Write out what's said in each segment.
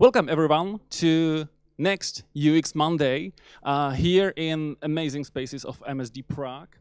Welcome everyone to next UX Monday uh, here in amazing spaces of MSD Prague.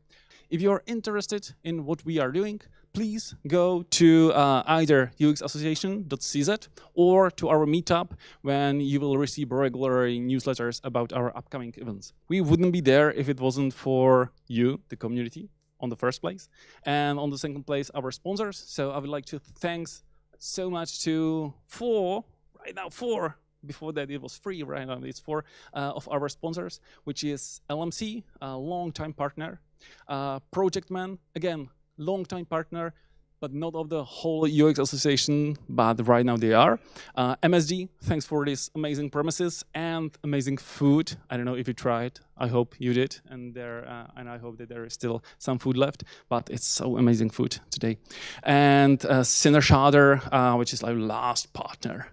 If you're interested in what we are doing, please go to uh, either uxassociation.cz or to our meetup when you will receive regular newsletters about our upcoming events. We wouldn't be there if it wasn't for you, the community, on the first place. And on the second place, our sponsors. So I would like to thanks so much to four, right now four, before that it was free, right now it's four uh, of our sponsors, which is LMC, a long-time partner, uh, Project Man, again, long-time partner, but not of the whole UX association, but right now they are. Uh, MSD, thanks for these amazing premises and amazing food. I don't know if you tried. I hope you did, and there, uh, and I hope that there is still some food left. But it's so amazing food today. And uh, Shader, uh, which is our last partner.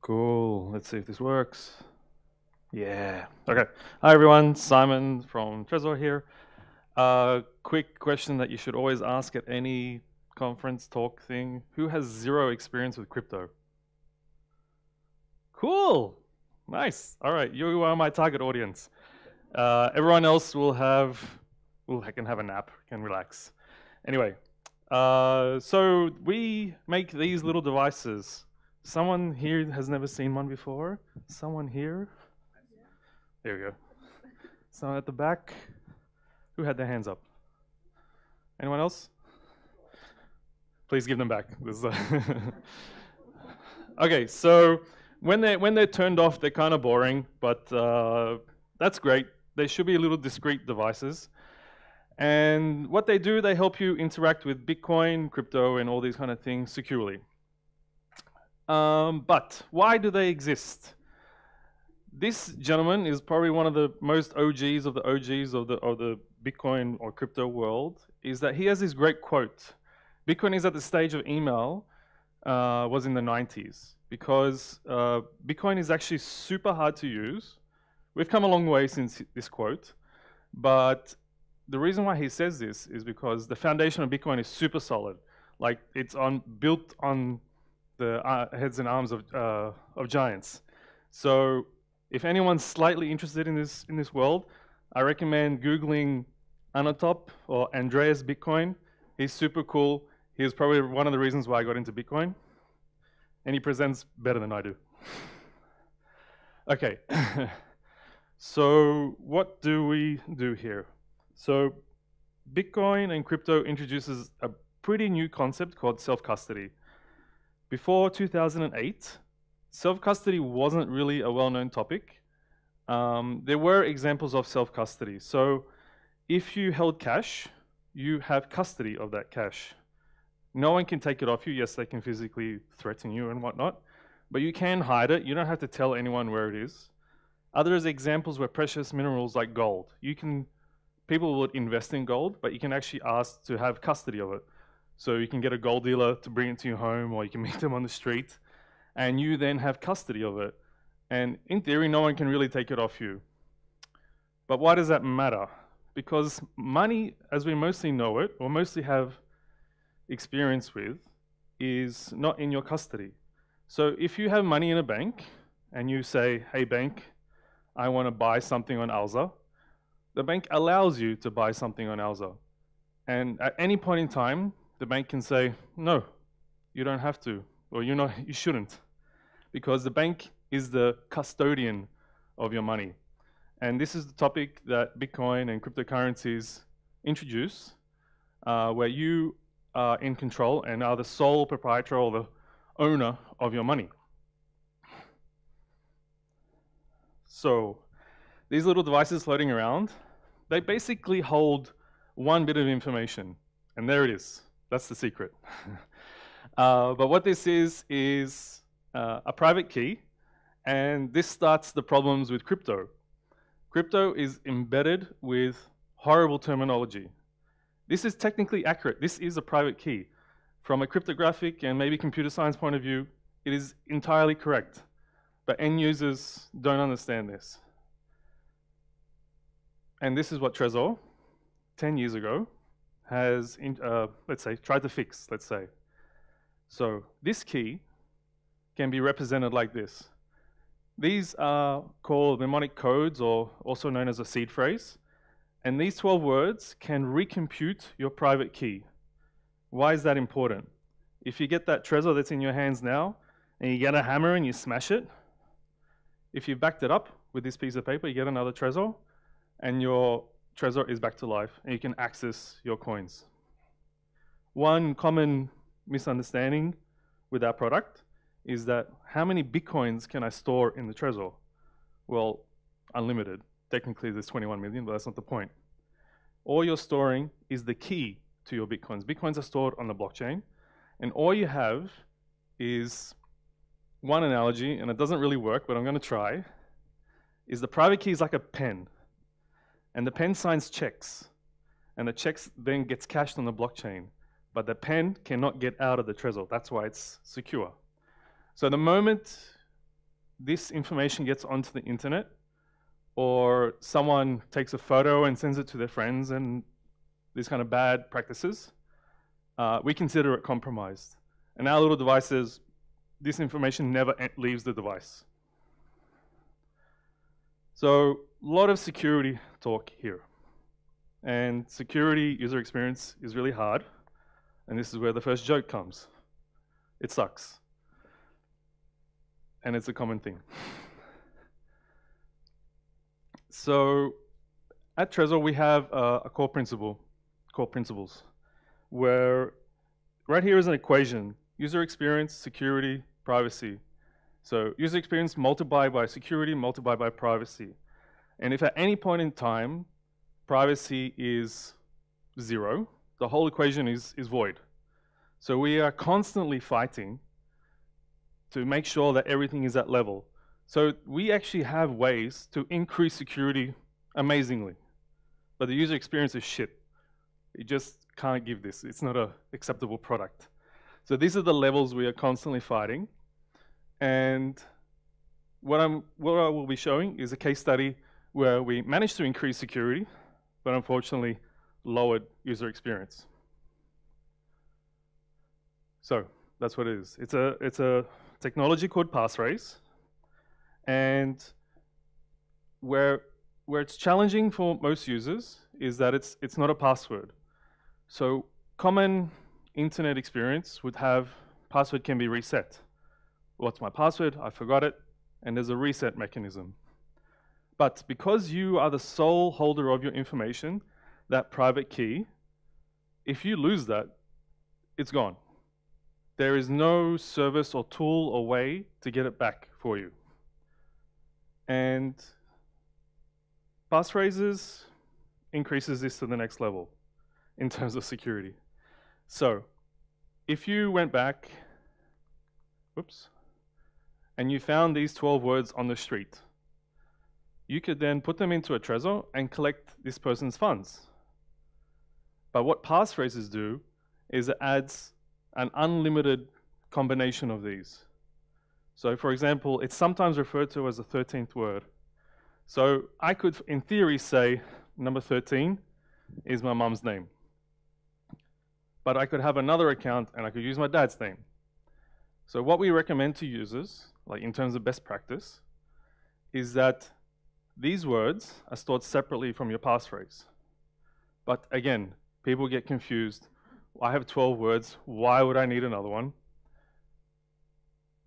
Cool. Let's see if this works. Yeah. Okay. Hi everyone. Simon from Trezor here. Uh, quick question that you should always ask at any conference talk thing. Who has zero experience with crypto? Cool. Nice. All right. You are my target audience. Uh, everyone else will have, will can have a nap, can relax. Anyway, uh, so we make these little devices. Someone here has never seen one before. Someone here. There we go. Someone at the back. Who had their hands up? Anyone else? Please give them back. okay, so when they when they're turned off, they're kind of boring, but uh, that's great. They should be a little discrete devices. And what they do, they help you interact with Bitcoin, crypto, and all these kind of things securely. Um, but why do they exist? This gentleman is probably one of the most OGs of the OGs of the of the Bitcoin or crypto world is that he has this great quote. Bitcoin is at the stage of email uh, was in the 90s because uh, Bitcoin is actually super hard to use. We've come a long way since this quote, but the reason why he says this is because the foundation of Bitcoin is super solid. Like it's on built on the uh, heads and arms of uh, of giants. So if anyone's slightly interested in this in this world, I recommend Googling Antonopoulos or Andreas Bitcoin. He's super cool. He's probably one of the reasons why I got into Bitcoin. And he presents better than I do. okay. so what do we do here? So Bitcoin and crypto introduces a pretty new concept called self-custody. Before 2008, self-custody wasn't really a well-known topic. Um, there were examples of self-custody. So if you held cash, you have custody of that cash. No one can take it off you. Yes, they can physically threaten you and whatnot, but you can hide it. You don't have to tell anyone where it is. Other examples were precious minerals like gold. You can, people would invest in gold, but you can actually ask to have custody of it. So you can get a gold dealer to bring it to your home, or you can meet them on the street, and you then have custody of it. And in theory, no one can really take it off you. But why does that matter? Because money, as we mostly know it, or mostly have experience with, is not in your custody. So if you have money in a bank and you say, hey bank, I want to buy something on Alza, the bank allows you to buy something on Alza. And at any point in time, the bank can say, no, you don't have to, or you not, you shouldn't. Because the bank is the custodian of your money. And this is the topic that Bitcoin and cryptocurrencies introduce, uh, where you are in control and are the sole proprietor or the owner of your money. So these little devices floating around, they basically hold one bit of information, and there it is. That's the secret. uh, but what this is, is uh, a private key and this starts the problems with crypto. Crypto is embedded with horrible terminology. This is technically accurate. This is a private key. From a cryptographic and maybe computer science point of view, it is entirely correct. But end users don't understand this. And this is what Trezor, 10 years ago, has, in, uh, let's say, tried to fix, let's say. So this key can be represented like this. These are called mnemonic codes or also known as a seed phrase. And these 12 words can recompute your private key. Why is that important? If you get that Trezor that's in your hands now and you get a hammer and you smash it, if you backed it up with this piece of paper, you get another Trezor and your Trezor is back to life and you can access your coins. One common misunderstanding with our product is that how many Bitcoins can I store in the Trezor? Well, unlimited. Technically, there's 21 million, but that's not the point. All you're storing is the key to your Bitcoins. Bitcoins are stored on the blockchain, and all you have is one analogy, and it doesn't really work, but I'm going to try, is the private key is like a pen, and the pen signs checks, and the checks then gets cashed on the blockchain, but the pen cannot get out of the Trezor. That's why it's secure. So the moment this information gets onto the internet, or someone takes a photo and sends it to their friends and these kind of bad practices, uh, we consider it compromised. And our little devices, this information never leaves the device. So a lot of security talk here. And security user experience is really hard. And this is where the first joke comes. It sucks and it's a common thing. so at Trezor, we have a core principle, core principles, where right here is an equation, user experience, security, privacy. So user experience multiplied by security multiplied by privacy. And if at any point in time, privacy is zero, the whole equation is, is void. So we are constantly fighting to make sure that everything is at level. So we actually have ways to increase security amazingly. But the user experience is shit. You just can't give this. It's not an acceptable product. So these are the levels we are constantly fighting. And what, I'm, what I will be showing is a case study where we managed to increase security, but unfortunately lowered user experience. So that's what it is. It's a, it's a technology called passphrase. And where, where it's challenging for most users is that it's, it's not a password. So common internet experience would have password can be reset. What's my password? I forgot it. And there's a reset mechanism. But because you are the sole holder of your information, that private key, if you lose that, it's gone. There is no service or tool or way to get it back for you. And passphrases increases this to the next level in terms of security. So if you went back, whoops, and you found these 12 words on the street, you could then put them into a Trezor and collect this person's funds. But what passphrases do is it adds an unlimited combination of these. So for example, it's sometimes referred to as a 13th word. So I could, in theory, say number 13 is my mum's name. But I could have another account and I could use my dad's name. So what we recommend to users, like in terms of best practice, is that these words are stored separately from your passphrase. But again, people get confused I have 12 words. Why would I need another one?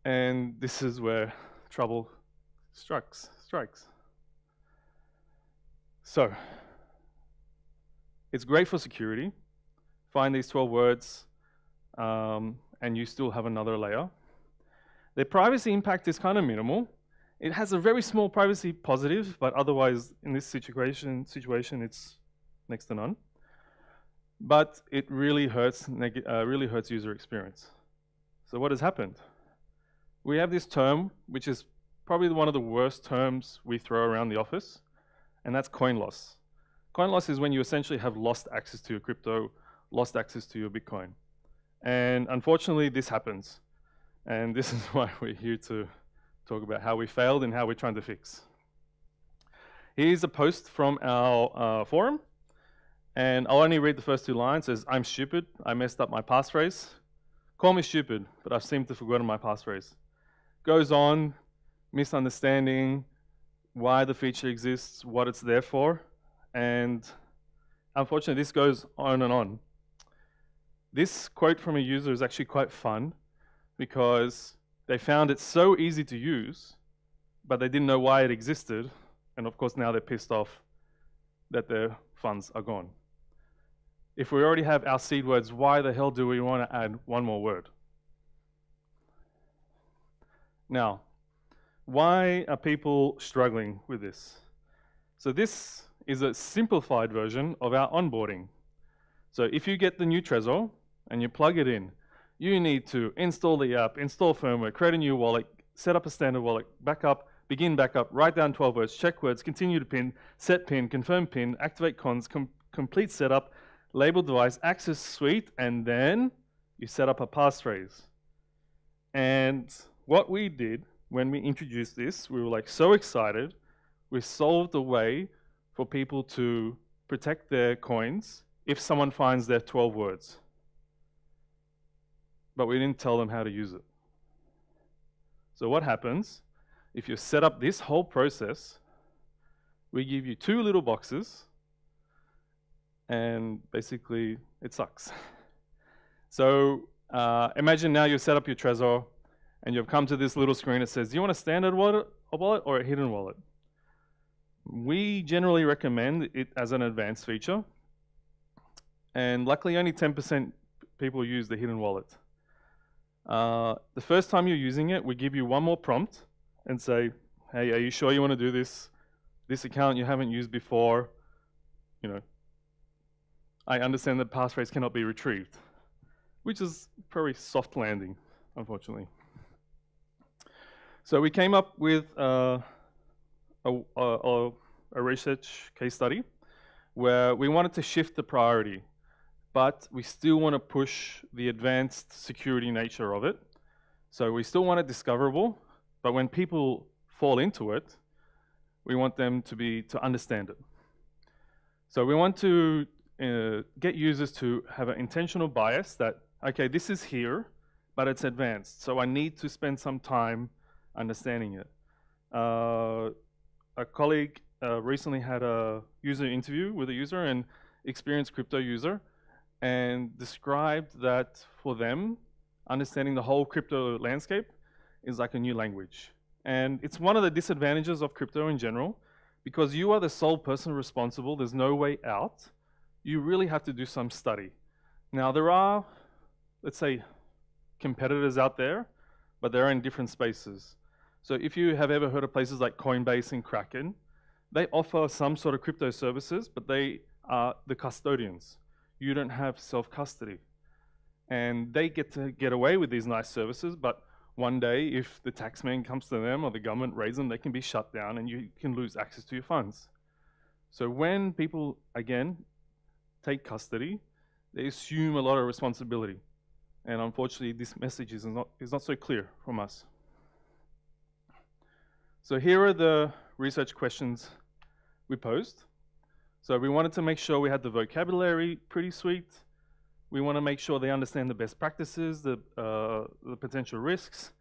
And this is where trouble strikes. strikes. So, it's great for security. Find these 12 words, um, and you still have another layer. The privacy impact is kind of minimal. It has a very small privacy positive, but otherwise, in this situation, situation it's next to none but it really hurts, uh, really hurts user experience. So what has happened? We have this term, which is probably one of the worst terms we throw around the office, and that's coin loss. Coin loss is when you essentially have lost access to your crypto, lost access to your Bitcoin. And unfortunately, this happens. And this is why we're here to talk about how we failed and how we're trying to fix. Here's a post from our uh, forum. And I'll only read the first two lines. Says, I'm stupid. I messed up my passphrase. Call me stupid, but I've seemed to have forgotten my passphrase. goes on misunderstanding why the feature exists, what it's there for, and unfortunately this goes on and on. This quote from a user is actually quite fun because they found it so easy to use, but they didn't know why it existed, and of course now they're pissed off that their funds are gone. If we already have our seed words, why the hell do we want to add one more word? Now, why are people struggling with this? So this is a simplified version of our onboarding. So if you get the new Trezor and you plug it in, you need to install the app, install firmware, create a new wallet, set up a standard wallet, backup, begin backup, write down 12 words, check words, continue to pin, set pin, confirm pin, activate cons, com complete setup, label device, access suite, and then you set up a passphrase. And what we did when we introduced this, we were like so excited. We solved a way for people to protect their coins if someone finds their 12 words. But we didn't tell them how to use it. So what happens if you set up this whole process, we give you two little boxes and basically it sucks. so uh, imagine now you set up your Trezor and you've come to this little screen that says, do you want a standard wallet, a wallet or a hidden wallet? We generally recommend it as an advanced feature. And luckily only 10% people use the hidden wallet. Uh, the first time you're using it, we give you one more prompt and say, hey, are you sure you want to do this? This account you haven't used before, you know, I understand that passphrase cannot be retrieved, which is very soft landing, unfortunately. So we came up with uh, a, a, a, research case study where we wanted to shift the priority, but we still want to push the advanced security nature of it. So we still want it discoverable, but when people fall into it, we want them to be to understand it. So we want to uh, get users to have an intentional bias that okay, this is here, but it's advanced, so I need to spend some time understanding it. Uh, a colleague uh, recently had a user interview with a user, an experienced crypto user, and described that for them, understanding the whole crypto landscape is like a new language. And it's one of the disadvantages of crypto in general, because you are the sole person responsible, there's no way out, you really have to do some study. Now there are, let's say, competitors out there, but they're in different spaces. So if you have ever heard of places like Coinbase and Kraken, they offer some sort of crypto services, but they are the custodians. You don't have self-custody. And they get to get away with these nice services, but one day if the taxman comes to them or the government raids them, they can be shut down and you can lose access to your funds. So when people, again, take custody, they assume a lot of responsibility. And unfortunately, this message is not, is not so clear from us. So here are the research questions we posed. So we wanted to make sure we had the vocabulary pretty sweet. We want to make sure they understand the best practices, the, uh, the potential risks.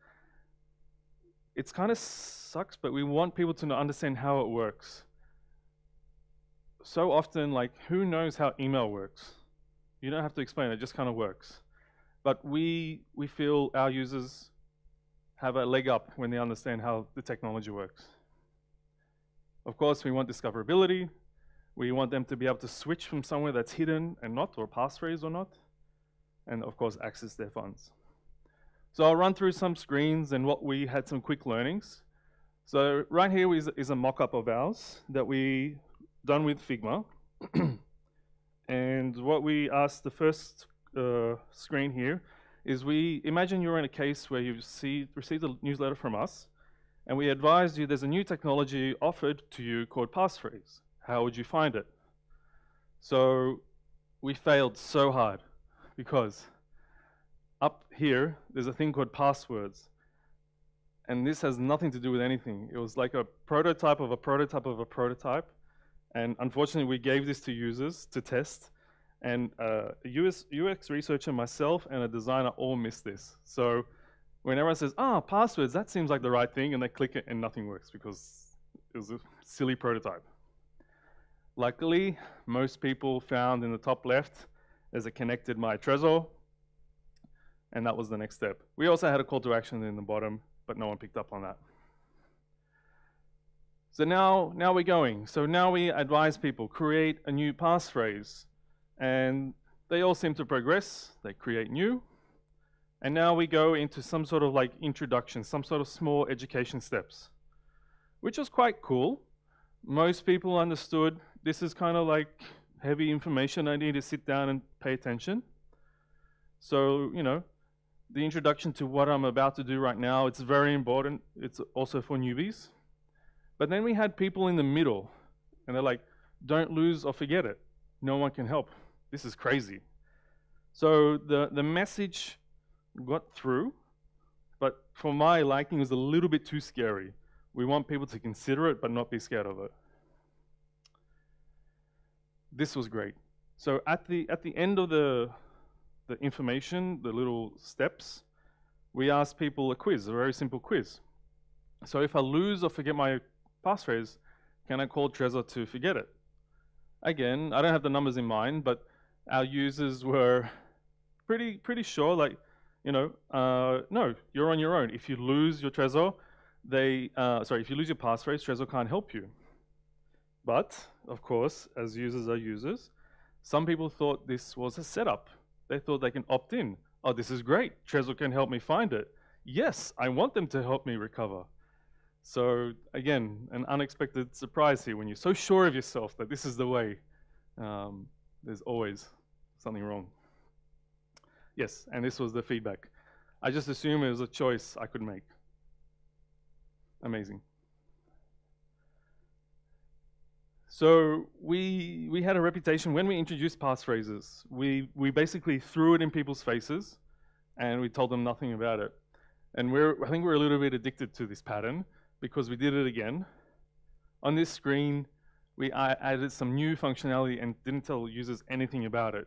It's kind of sucks, but we want people to understand how it works. So often, like, who knows how email works? You don't have to explain, it just kind of works. But we, we feel our users have a leg up when they understand how the technology works. Of course, we want discoverability. We want them to be able to switch from somewhere that's hidden and not, or passphrase or not. And of course, access their funds. So I'll run through some screens and what we had some quick learnings. So right here is, is a mock-up of ours that we done with Figma. and what we asked the first uh, screen here is we imagine you're in a case where you've see, received a newsletter from us, and we advise you there's a new technology offered to you called passphrase. How would you find it? So we failed so hard because up here there's a thing called passwords. And this has nothing to do with anything. It was like a prototype of a prototype of a prototype. And unfortunately, we gave this to users to test. And uh, a US, UX researcher, myself, and a designer all missed this. So when everyone says, ah, passwords, that seems like the right thing, and they click it and nothing works because it was a silly prototype. Luckily, most people found in the top left there's a connected my Trezor, and that was the next step. We also had a call to action in the bottom, but no one picked up on that. So now, now we're going. So now we advise people, create a new passphrase. And they all seem to progress. They create new. And now we go into some sort of like introduction, some sort of small education steps, which was quite cool. Most people understood this is kind of like heavy information. I need to sit down and pay attention. So, you know, the introduction to what I'm about to do right now, it's very important. It's also for newbies. But then we had people in the middle, and they're like, don't lose or forget it. No one can help. This is crazy. So the, the message got through, but for my liking, it was a little bit too scary. We want people to consider it, but not be scared of it. This was great. So at the, at the end of the, the information, the little steps, we asked people a quiz, a very simple quiz. So if I lose or forget my passphrase, can I call Trezor to forget it? Again, I don't have the numbers in mind, but our users were pretty pretty sure, like, you know, uh, no, you're on your own. If you lose your Trezor, they, uh, sorry, if you lose your passphrase, Trezor can't help you. But, of course, as users are users, some people thought this was a setup. They thought they can opt in. Oh, this is great. Trezor can help me find it. Yes, I want them to help me recover. So again, an unexpected surprise here when you're so sure of yourself that this is the way. Um, there's always something wrong. Yes, and this was the feedback. I just assumed it was a choice I could make. Amazing. So we we had a reputation when we introduced passphrases. We we basically threw it in people's faces, and we told them nothing about it. And we're I think we're a little bit addicted to this pattern because we did it again. On this screen, we added some new functionality and didn't tell users anything about it.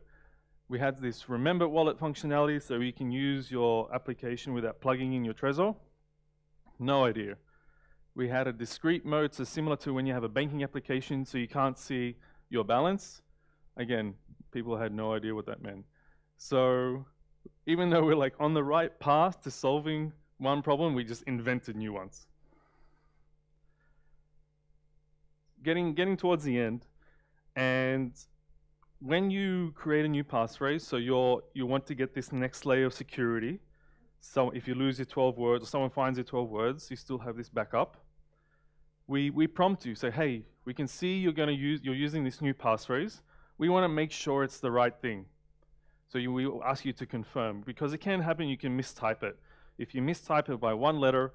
We had this remember wallet functionality so you can use your application without plugging in your Trezor. No idea. We had a discrete mode, so similar to when you have a banking application so you can't see your balance. Again, people had no idea what that meant. So even though we're like on the right path to solving one problem, we just invented new ones. Getting getting towards the end, and when you create a new passphrase, so you're you want to get this next layer of security. So if you lose your 12 words or someone finds your 12 words, you still have this backup. We we prompt you, say, hey, we can see you're going to use you're using this new passphrase. We want to make sure it's the right thing. So you, we ask you to confirm because it can happen. You can mistype it. If you mistype it by one letter,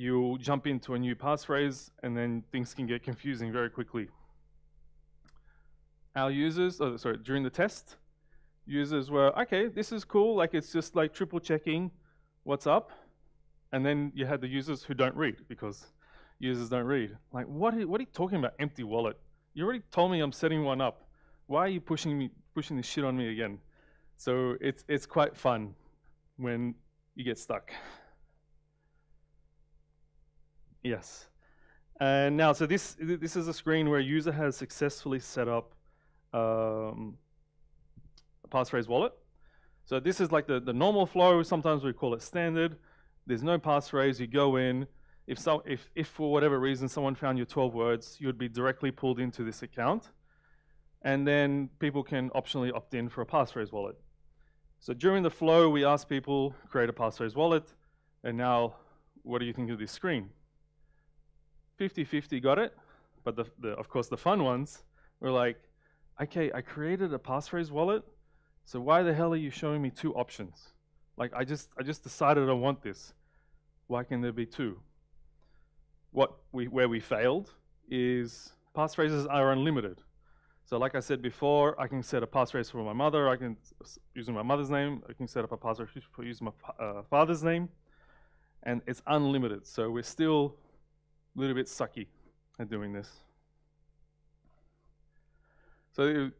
you jump into a new passphrase and then things can get confusing very quickly. Our users, oh, sorry, during the test, users were, okay, this is cool, like it's just like triple checking what's up. And then you had the users who don't read because users don't read. Like, what are, what are you talking about, empty wallet? You already told me I'm setting one up. Why are you pushing me, pushing this shit on me again? So it's, it's quite fun when you get stuck. Yes. And now, so this, this is a screen where a user has successfully set up um, a passphrase wallet. So this is like the, the normal flow. Sometimes we call it standard. There's no passphrase. You go in. If, so, if, if for whatever reason someone found your 12 words, you'd be directly pulled into this account. And then people can optionally opt in for a passphrase wallet. So during the flow, we ask people, create a passphrase wallet. And now, what do you think of this screen? 50-50 got it, but the, the, of course the fun ones were like, okay, I created a passphrase wallet, so why the hell are you showing me two options? Like I just I just decided I want this. Why can there be two? What we where we failed is passphrases are unlimited. So like I said before, I can set a passphrase for my mother, I can using my mother's name, I can set up a passphrase for using my uh, father's name, and it's unlimited. So we're still a little bit sucky at doing this. So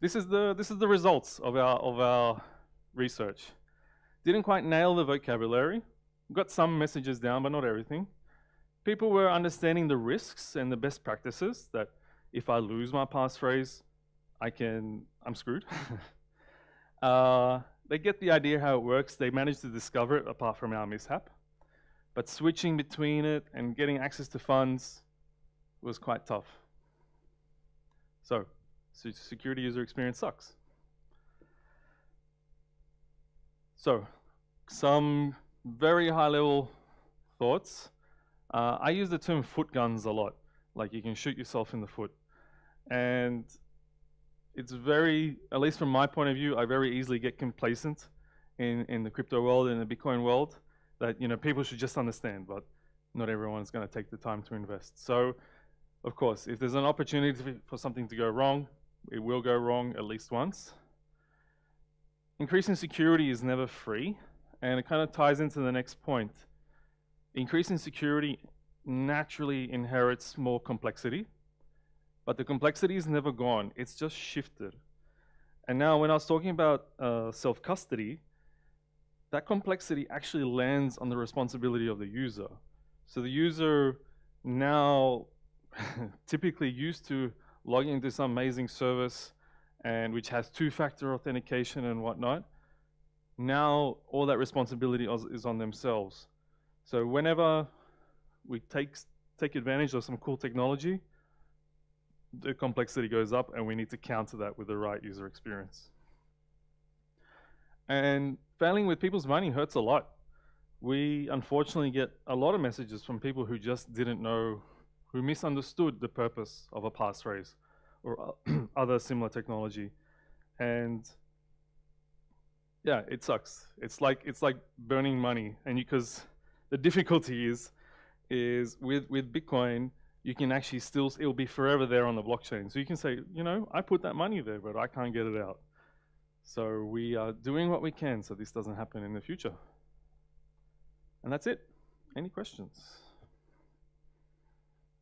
this is the this is the results of our of our research. Didn't quite nail the vocabulary, got some messages down, but not everything. People were understanding the risks and the best practices that if I lose my passphrase, I can, I'm screwed. uh, they get the idea how it works. They manage to discover it apart from our mishap. But switching between it and getting access to funds was quite tough. So, security user experience sucks. So, some very high level thoughts. Uh, I use the term foot guns a lot. Like you can shoot yourself in the foot. And it's very, at least from my point of view, I very easily get complacent in, in the crypto world, in the Bitcoin world, that you know people should just understand, but not everyone is going to take the time to invest. So, of course, if there's an opportunity for something to go wrong, it will go wrong at least once. Increasing security is never free, and it kind of ties into the next point. Increasing security naturally inherits more complexity, but the complexity is never gone, it's just shifted. And now when I was talking about uh, self-custody, that complexity actually lands on the responsibility of the user. So the user now typically used to logging into some amazing service and which has two-factor authentication and whatnot. Now all that responsibility is on themselves. So whenever we take take advantage of some cool technology, the complexity goes up and we need to counter that with the right user experience. And failing with people's money hurts a lot. We unfortunately get a lot of messages from people who just didn't know, who misunderstood the purpose of a passphrase or other similar technology. And yeah, it sucks. It's like it's like burning money, and because the difficulty is, is with with Bitcoin, you can actually still it will be forever there on the blockchain. So you can say, you know, I put that money there, but I can't get it out. So we are doing what we can so this doesn't happen in the future. And that's it. Any questions?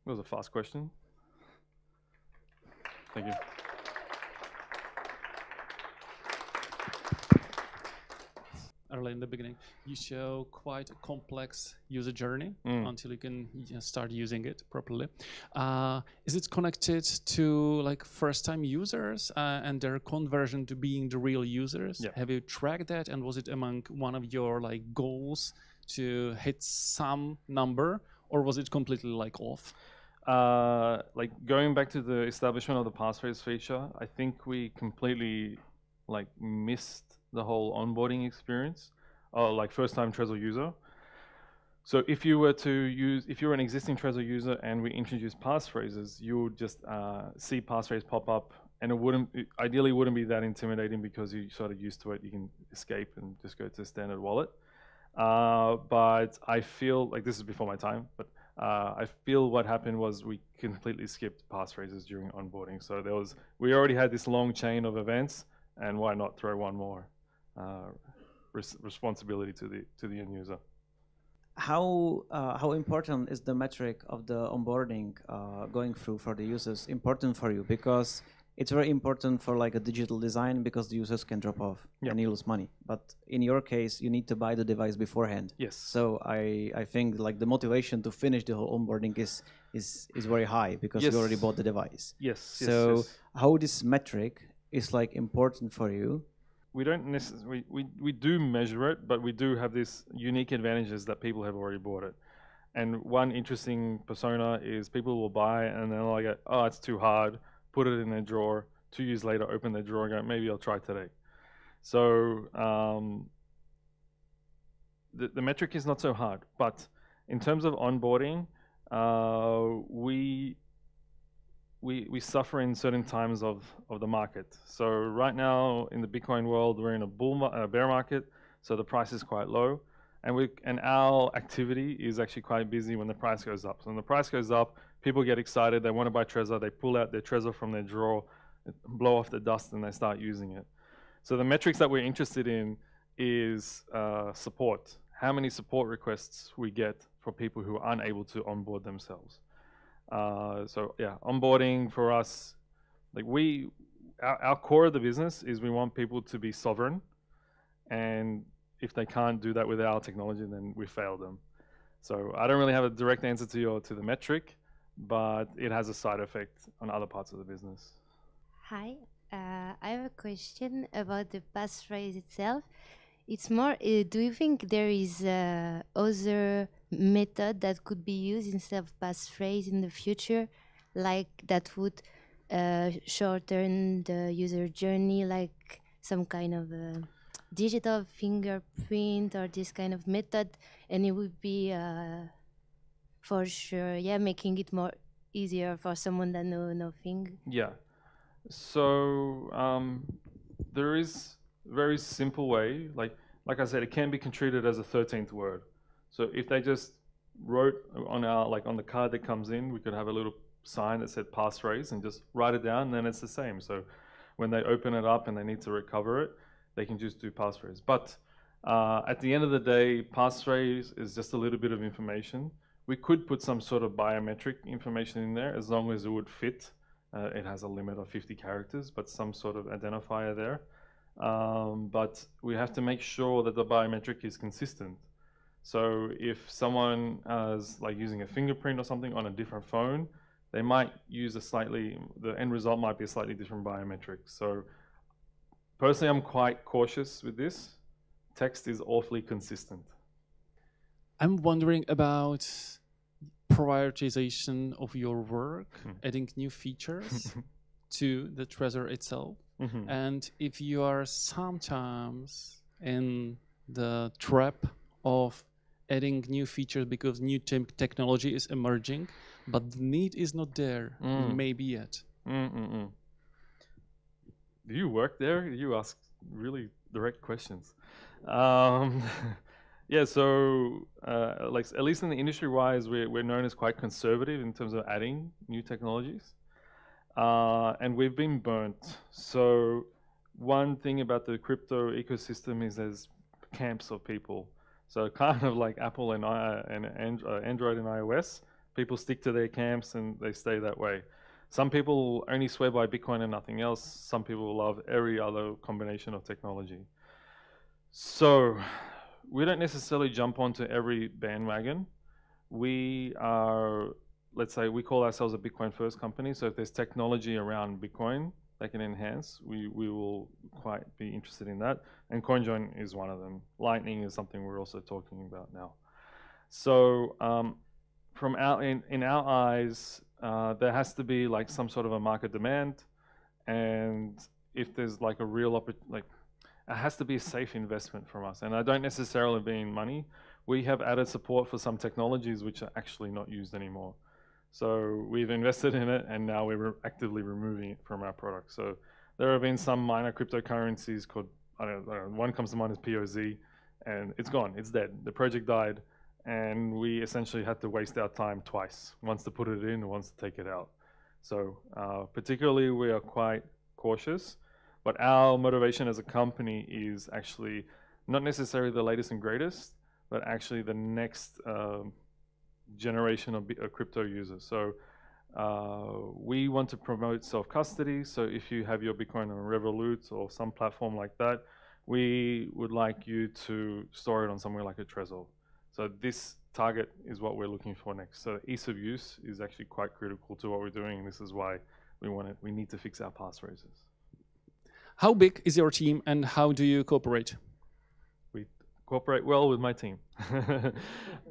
That was a fast question. Thank you. Early in the beginning, you show quite a complex user journey mm. until you can start using it properly. Uh, is it connected to like first-time users uh, and their conversion to being the real users? Yeah. Have you tracked that, and was it among one of your like goals to hit some number, or was it completely like off? Uh, like going back to the establishment of the passphrase feature, I think we completely like missed the whole onboarding experience, uh, like first time Trezor user. So if you were to use, if you're an existing Trezor user and we introduce passphrases, you would just uh, see passphrase pop up and it wouldn't, it ideally wouldn't be that intimidating because you're sort of used to it. You can escape and just go to standard wallet. Uh, but I feel like this is before my time, but uh, I feel what happened was we completely skipped passphrases during onboarding. So there was, we already had this long chain of events and why not throw one more? Uh, res responsibility to the to the end user. How uh, how important is the metric of the onboarding uh, going through for the users important for you because it's very important for like a digital design because the users can drop off yep. and you lose money. But in your case, you need to buy the device beforehand. Yes. So I, I think like the motivation to finish the whole onboarding is is is very high because yes. you already bought the device. Yes. So yes, yes. how this metric is like important for you we don't necessarily we, we do measure it, but we do have these unique advantages that people have already bought it. And one interesting persona is people will buy and then like, oh, it's too hard, put it in their drawer. Two years later, open their drawer and go, maybe I'll try today. So um, the, the metric is not so hard, but in terms of onboarding, uh, we we, we suffer in certain times of, of the market. So right now in the Bitcoin world, we're in a bull uh, bear market, so the price is quite low. And, we, and our activity is actually quite busy when the price goes up. So when the price goes up, people get excited, they want to buy Trezor, they pull out their Trezor from their drawer, blow off the dust, and they start using it. So the metrics that we're interested in is uh, support. How many support requests we get for people who are unable to onboard themselves. Uh, so yeah, onboarding for us, like we, our, our, core of the business is we want people to be sovereign, and if they can't do that with our technology, then we fail them. So I don't really have a direct answer to your to the metric, but it has a side effect on other parts of the business. Hi, uh, I have a question about the passphrase itself. It's more, uh, do you think there is uh, other method that could be used instead of passphrase in the future, like that would uh, shorten the user journey, like some kind of uh, digital fingerprint or this kind of method, and it would be uh, for sure, yeah, making it more easier for someone that know nothing. Yeah. So um, there is very simple way, like like I said, it can be treated as a thirteenth word. So if they just wrote on our like on the card that comes in, we could have a little sign that said passphrase and just write it down, and then it's the same. So when they open it up and they need to recover it, they can just do passphrase. But uh, at the end of the day, passphrase is just a little bit of information. We could put some sort of biometric information in there as long as it would fit. Uh, it has a limit of 50 characters, but some sort of identifier there. Um, but we have to make sure that the biometric is consistent. So if someone is like using a fingerprint or something on a different phone, they might use a slightly, the end result might be a slightly different biometric. So personally, I'm quite cautious with this. Text is awfully consistent. I'm wondering about prioritization of your work, Hmm. adding new features to the Trezor itself. Mhm. And if you are sometimes in the trap of adding new features because new te- technology is emerging, but the need is not there, Mm. maybe yet. Mm-mm-mm. Do you work there? You ask really direct questions. Um, yeah, so uh, like at least in the industry-wise, we're we're known as quite conservative in terms of adding new technologies, uh, and we've been burnt. So one thing about the crypto ecosystem is there's camps of people. So kind of like Apple and I and uh, Android and iOS, people stick to their camps and they stay that way. Some people only swear by Bitcoin and nothing else. Some people love every other combination of technology. So we don't necessarily jump onto every bandwagon. We are, let's say, we call ourselves a Bitcoin first company. So if there's technology around Bitcoin that can enhance, we, we will quite be interested in that. And CoinJoin is one of them. Lightning is something we're also talking about now. So um, from our in, in our eyes, uh, there has to be like some sort of a market demand, and if there's like a real oppor- like it has to be a safe investment from us. And I don't necessarily mean money. We have added support for some technologies which are actually not used anymore. So we've invested in it, and now we're re- actively removing it from our product. So there have been some minor cryptocurrencies called I don't, I don't know, one comes to mind is POZ, and it's gone, it's dead. The project died, and we essentially had to waste our time twice once to put it in and once to take it out. So, uh, particularly, we are quite cautious, but our motivation as a company is actually not necessarily the latest and greatest, but actually the next um, generation of uh, crypto users. So, uh, we want to promote self custody. So, if you have your Bitcoin on Revolut or some platform like that, we would like you to store it on somewhere like a Trezor. So this target is what we're looking for next. So ease of use is actually quite critical to what we're doing, and this is why we want it. We need to fix our passphrases. How big is your team and how do you cooperate? Cooperate well with my team.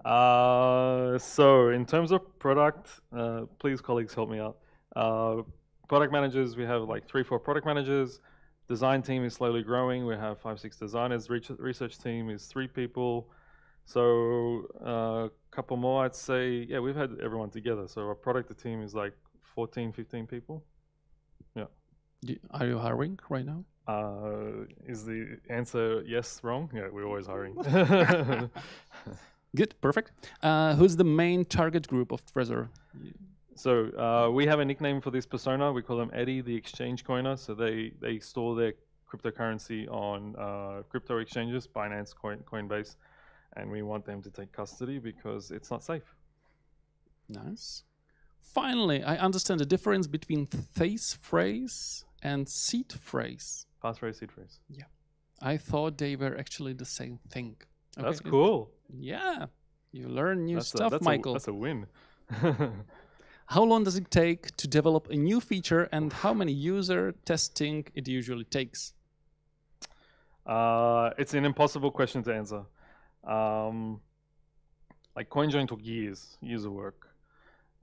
uh, so in terms of product, uh, please colleagues help me out. Uh, product managers, we have like three, four product managers. Design team is slowly growing. We have five, six designers. Research team is three people. So a uh, couple more, I'd say. Yeah, we've had everyone together. So our product team is like 14, 15 people. Yeah. Are you hiring right now? Uh, is the answer yes, wrong? Yeah, we're always hiring. Good, perfect. Uh, who's the main target group of Trezor? So uh, we have a nickname for this persona. We call them Eddie, the exchange coiner. So they they store their cryptocurrency on uh, crypto exchanges, Binance, Coin, Coinbase, and we want them to take custody because it's not safe. Nice. Finally, I understand the difference between face phrase and seed phrase. Passphrase, seed phrase. Yeah. I thought they were actually the same thing. That's Okay. cool. Yeah, you learn new That's, stuff, a, that's, Michael. A, that's a win. How long does it take to develop a new feature, and how many user testing it usually takes? Uh, it's an impossible question to answer. Um, like CoinJoin took years, years of work.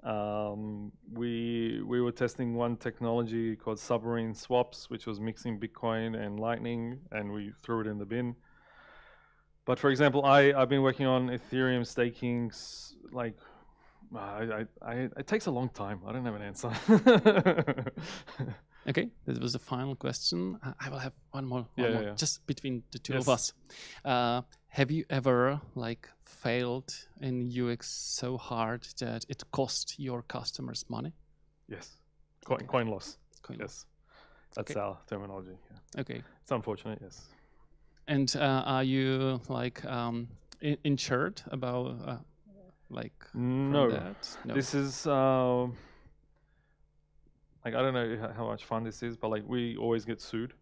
Um, we we were testing one technology called submarine swaps, which was mixing Bitcoin and Lightning, and we threw it in the bin. But for example, I I've been working on Ethereum staking, like. I, I, I, it takes a long time. I don't have an answer. Okay, this was the final question. I will have one more, one Yeah, more yeah. just between the two of us. Uh, have you ever like failed in UX so hard that it cost your customers money? yes, coin, Okay. coin loss. Coin- Yes, that's Okay. our terminology. Yeah. Okay. It's unfortunate, yes. And uh, are you like um, in- insured about uh, like No, that? No. this is um, like I don't know how much fun this is, but like we always get sued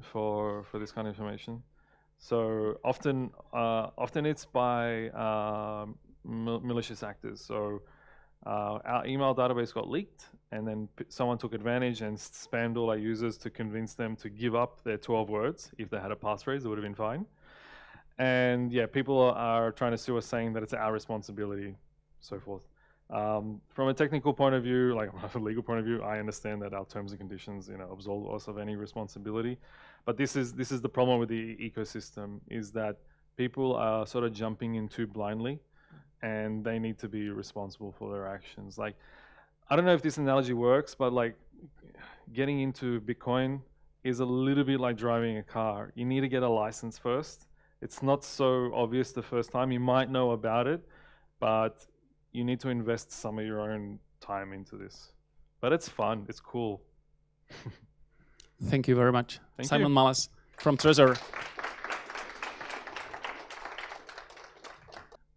for for this kind of information. So often, uh, often it's by mal- malicious actors. So uh, our email database got leaked, and then someone took advantage and spammed all our users to convince them to give up their 12 words. If they had a passphrase, it would have been fine. And yeah, people are trying to sue us, saying that it's our responsibility, so forth. Um, from a technical point of view, like from a legal point of view, I understand that our terms and conditions, you know, absolve us of any responsibility. But this is this is the problem with the ecosystem is that people are sort of jumping in too blindly, and they need to be responsible for their actions. Like, I don't know if this analogy works, but like getting into Bitcoin is a little bit like driving a car. You need to get a license first. It's not so obvious the first time. You might know about it, but you need to invest some of your own time into this. But it's fun. It's cool. Thank you very much, Thank Simon you. Males from Trezor.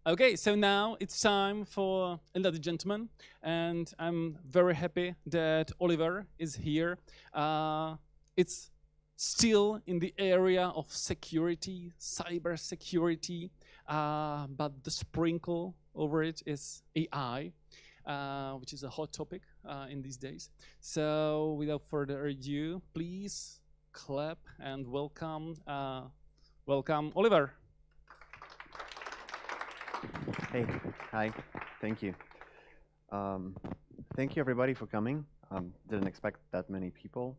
Okay, so now it's time for another gentleman, and I'm very happy that Oliver is here. Uh, it's still in the area of security, cyber security, uh, but the sprinkle over it is AI, uh, which is a hot topic uh, in these days. So, without further ado, please clap and welcome, uh, welcome Oliver. Hey, hi, thank you. Um, thank you everybody for coming. Um, didn't expect that many people.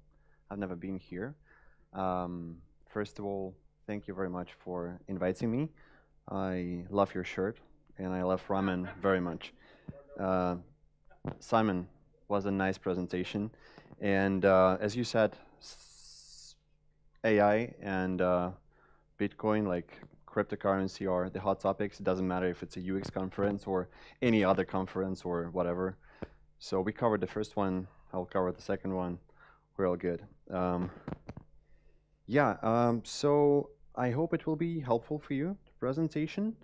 I've never been here. Um, first of all, thank you very much for inviting me. I love your shirt and I love ramen very much. Uh, Simon was a nice presentation, and uh, as you said, AI and uh, Bitcoin, like cryptocurrency, are the hot topics. It doesn't matter if it's a UX conference or any other conference or whatever. So we covered the first one. I'll cover the second one. We're all good. Um, yeah. Um, so I hope it will be helpful for you. Presentation.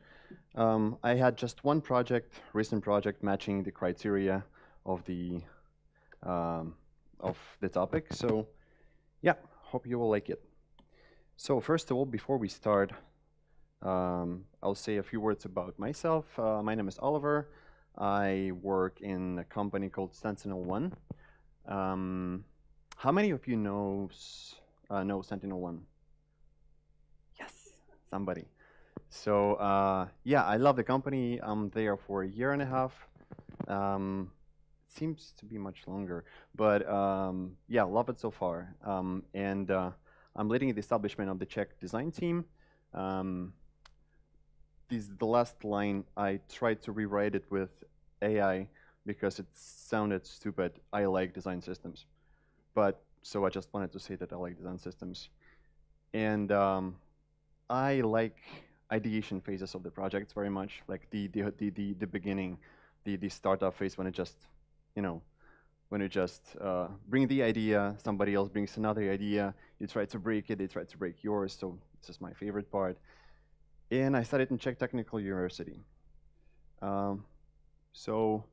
Um, I had just one project, recent project, matching the criteria of the um, of the topic. So yeah, hope you will like it. So first of all, before we start, um, I'll say a few words about myself. Uh, my name is Oliver. I work in a company called SentinelOne. Um, how many of you knows uh, know SentinelOne? Yes, somebody. So uh, yeah, I love the company. I'm there for a year and a half. Um, it seems to be much longer, but um, yeah, love it so far. Um, and uh, I'm leading the establishment of the Czech design team. Um, this the last line. I tried to rewrite it with AI because it sounded stupid. I like design systems, but so I just wanted to say that I like design systems, and um, I like ideation phases of the projects very much, like the the the the, the beginning, the the startup phase when it just, you know, when you just uh, bring the idea, somebody else brings another idea, you try to break it, they try to break yours. So this is my favorite part. And I studied in Czech Technical University. Um, so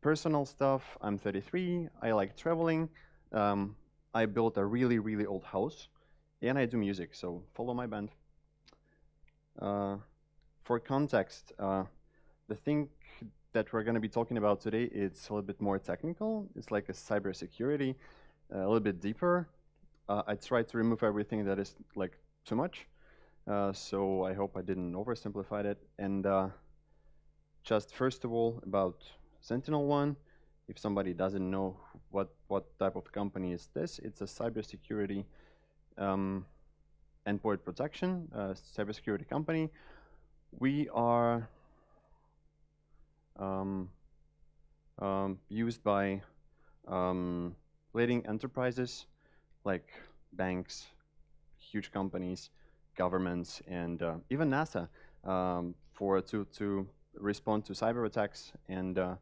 personal stuff, I'm 33, I like traveling. Um, I built a really, really old house and I do music, so follow my band. Uh, for context, uh, the thing that we're going to be talking about today it's a little bit more technical. It's like a cybersecurity, uh, a little bit deeper. Uh, I tried to remove everything that is like too much, uh, so I hope I didn't oversimplify it. And uh, just first of all about SentinelOne, if somebody doesn't know what what type of company is this, it's a cybersecurity um, endpoint protection, a cybersecurity company. We are um, um, used by um, leading enterprises like banks, huge companies, governments, and uh, even NASA um, for to to respond to cyber attacks, and uh,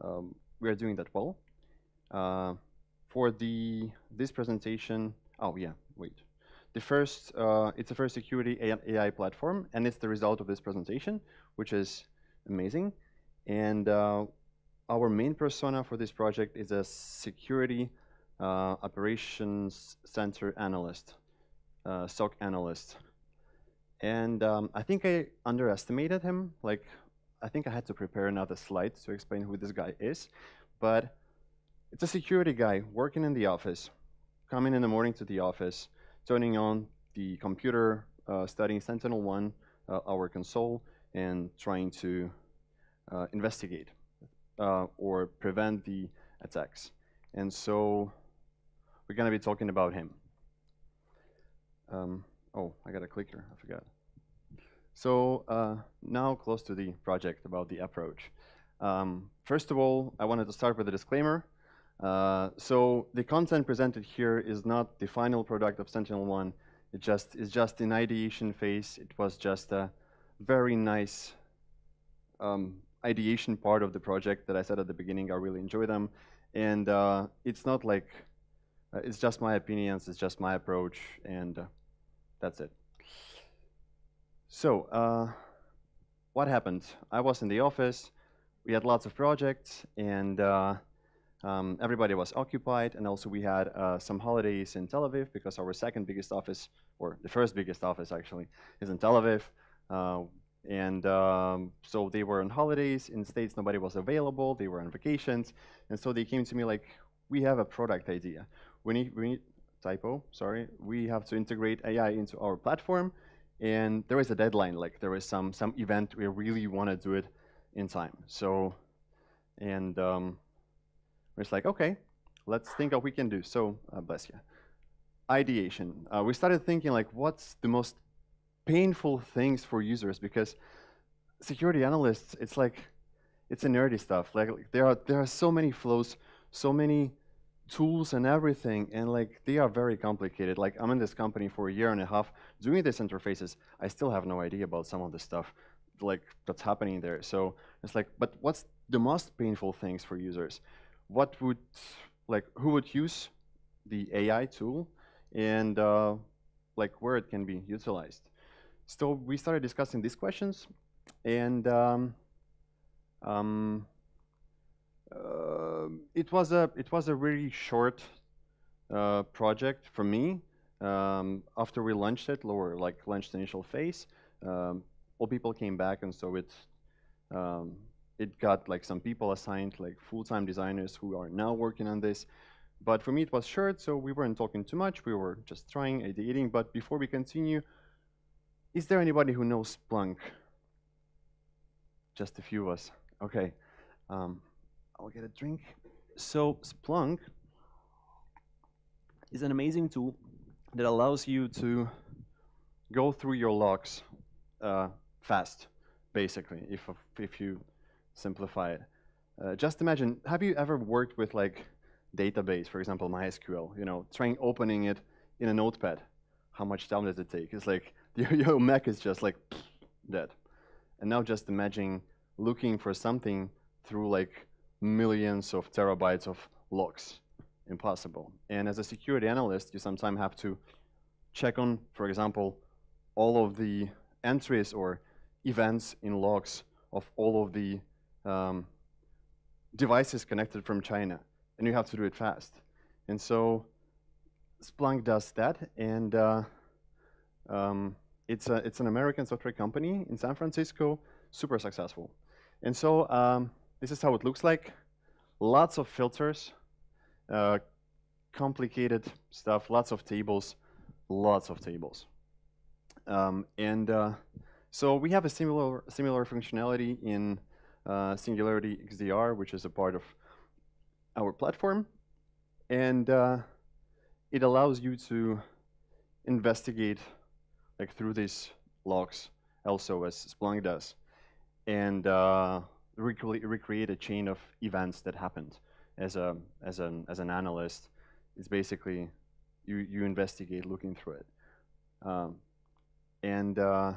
um, we are doing that well. Uh, for the this presentation, oh yeah, wait. The first, uh, it's the first security AI platform, and it's the result of this presentation, which is amazing. And uh, our main persona for this project is a security uh, operations center analyst, uh, SOC analyst. And um, I think I underestimated him. Like, I think I had to prepare another slide to explain who this guy is. But it's a security guy working in the office, coming in the morning to the office, turning on the computer, uh, studying SentinelOne, uh, our console, and trying to uh, investigate or prevent the attacks. And so we're going to be talking about him. Um, oh, I got a clicker. I forgot. So uh, now close to the project about the approach. Um, first of all, I wanted to start with a disclaimer. Uh, so the content presented here is not the final product of SentinelOne. It just is just in ideation phase. It was just a very nice um, ideation part of the project that I said at the beginning. I really enjoy them, and uh, it's not like uh, it's just my opinions. It's just my approach, and uh, that's it. So uh, what happened? I was in the office. We had lots of projects, and uh, um, everybody was occupied, and also we had uh, some holidays in Tel Aviv because our second biggest office, or the first biggest office actually, is in Tel Aviv. Uh, and um, so they were on holidays in states, nobody was available, they were on vacations, and so they came to me like, we have a product idea. We need, we need typo, sorry, we have to integrate AI into our platform, and there is a deadline, like there is some, some event, we really want to do it in time. So, and um, it's like, okay, let's think what we can do. So, uh, bless you. Ideation. Uh, we started thinking like, what's the most painful things for users? Because security analysts, it's like, it's a nerdy stuff. Like, there are there are so many flows, so many tools and everything, and like they are very complicated. Like I'm in this company for a year and a half doing these interfaces. I still have no idea about some of the stuff like that's happening there. So it's like, but what's the most painful things for users? What would like who would use the AI tool and uh, like where it can be utilized. So we started discussing these questions, and um, um, uh, it was a it was a really short uh, project for me. Um, after we launched it, or like launched the initial phase, um, all people came back, and so it um, it got like some people assigned, like full-time designers who are now working on this. But for me, it was short, so we weren't talking too much. We were just trying, ideating. But before we continue, is there anybody who knows Splunk? Just a few of us. Okay. Um, I'll get a drink. So Splunk is an amazing tool that allows you to go through your logs uh, fast, basically, if, if you simplify it. Uh, just imagine, have you ever worked with like database, for example, MySQL, you know, trying opening it in a notepad? How much time does it take? It's like your, your Mac is just like dead. And now just imagine looking for something through like millions of terabytes of logs. Impossible. And as a security analyst, you sometimes have to check on, for example, all of the entries or events in logs of all of the um, devices connected from China, and you have to do it fast. And so Splunk does that, and uh, um, it's a it's an American software company in San Francisco, super successful. And so um, this is how it looks like. Lots of filters, uh, complicated stuff, lots of tables, lots of tables. Um, and uh, so we have a similar similar functionality in uh, Singularity XDR, which is a part of our platform, and uh, it allows you to investigate like through these logs also as Splunk does and uh, recre recreate a chain of events that happened. As a as an as an analyst it's basically you you investigate looking through it. Um, and uh,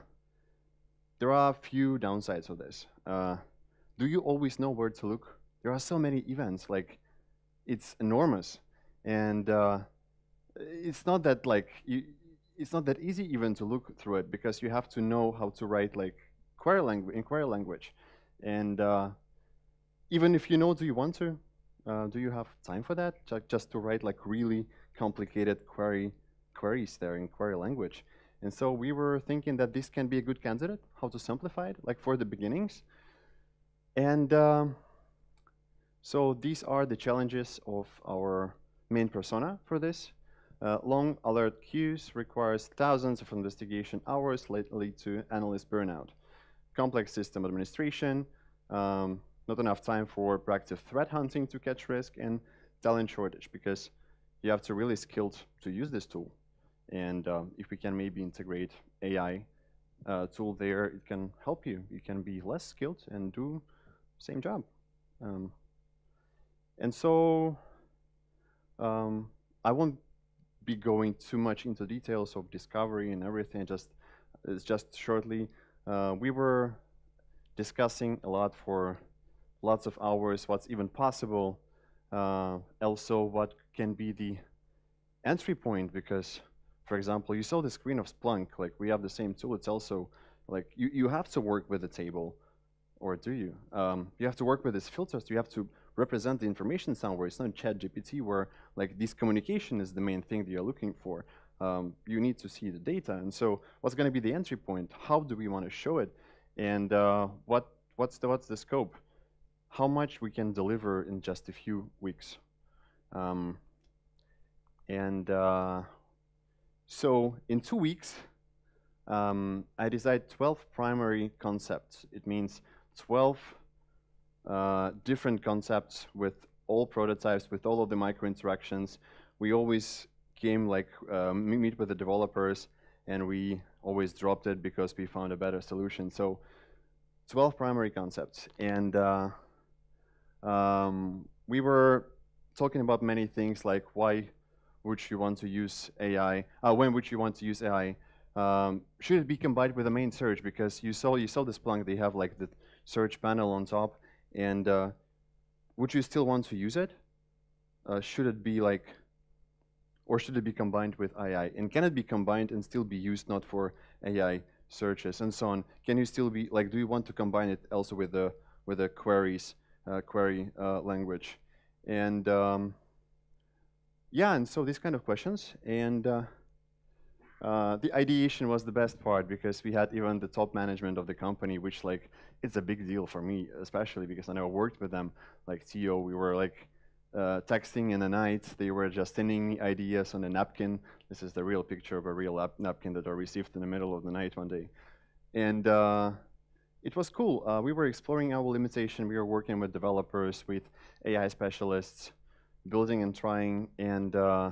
there are a few downsides of this. Uh, do you always know where to look there are so many events like it's enormous and uh, it's not that like you, it's not that easy even to look through it because you have to know how to write like query language in query language, and uh, even if you know, do you want to? Uh, do you have time for that? Just to write like really complicated query queries there in query language. And so we were thinking that this can be a good candidate, how to simplify it, like for the beginnings. And um, so these are the challenges of our main persona for this. Uh, long alert queues requires thousands of investigation hours, lead, lead to analyst burnout. Complex system administration, um, not enough time for proactive threat hunting to catch risk, and talent shortage because you have to really skilled to use this tool. And um, if we can maybe integrate AI uh, tool there, it can help you. You can be less skilled and do same job. Um, and so um, I won't be going too much into details of discovery and everything. Just it's just shortly, uh, we were discussing a lot for lots of hours what's even possible. Uh, also, what can be the entry point because, for example, you saw the screen of Splunk. Like we have the same tool. It's also like you you have to work with the table, or do you? Um, you have to work with these filters. You have to represent the information somewhere. It's not ChatGPT where like this communication is the main thing that you're looking for. Um, you need to see the data. And so what's going to be the entry point? How do we want to show it? And uh, what what's the what's the scope? How much we can deliver in just a few weeks? Um, and uh, so in two weeks, um, I decided 12 primary concepts. It means 12 uh, different concepts with all prototypes, with all of the micro interactions. We always came like uh, meet with the developers, and we always dropped it because we found a better solution. So 12 primary concepts. And uh, um, we were talking about many things like why would you want to use AI, uh, when would you want to use AI, um, should it be combined with the main search? Because you saw you saw this Splunk, they have like the search panel on top, and uh, would you still want to use it? Uh, should it be like, or should it be combined with AI? And can it be combined and still be used not for AI searches and so on? Can you still be like, do you want to combine it also with the with the queries uh, query uh, language? And um, yeah, and so these kind of questions and. Uh, the ideation was the best part because we had even the top management of the company, which like it's a big deal for me, especially because I never worked with them. Like CEO, we were like uh, texting in the night. They were just sending ideas on a napkin. This is the real picture of a real napkin that I received in the middle of the night one day, and uh, it was cool. Uh, we were exploring our limitation. We were working with developers, with AI specialists, building and trying, and uh,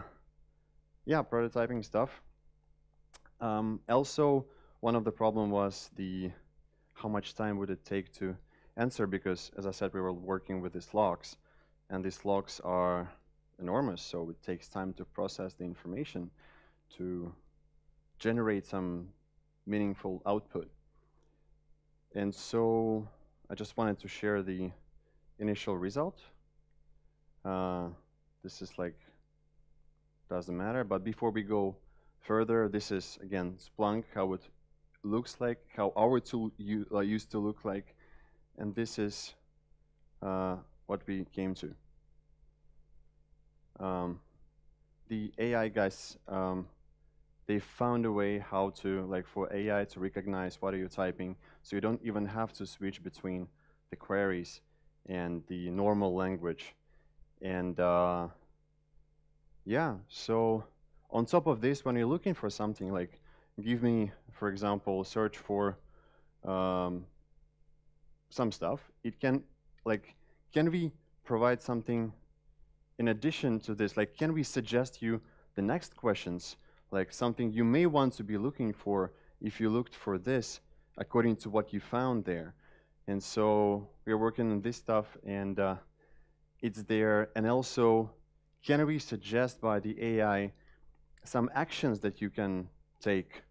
yeah, prototyping stuff. Um, also, one of the problem was the how much time would it take to answer because, as I said, we were working with these logs, and these logs are enormous, so it takes time to process the information to generate some meaningful output. And so I just wanted to share the initial result. Uh, this is like, doesn't matter, but before we go Further, this is, again, Splunk, how it looks like, how our tool uh, used to look like, and this is uh, what we came to. Um, the AI guys, um, they found a way how to, like for AI to recognize what are you typing, so you don't even have to switch between the queries and the normal language. And uh, yeah, so on top of this, when you're looking for something like, give me, for example, search for um, some stuff, it can, like, can we provide something in addition to this? Like, can we suggest you the next questions, like something you may want to be looking for if you looked for this according to what you found there? And so we're working on this stuff, and uh, it's there. And also, can we suggest by the AI some actions that you can take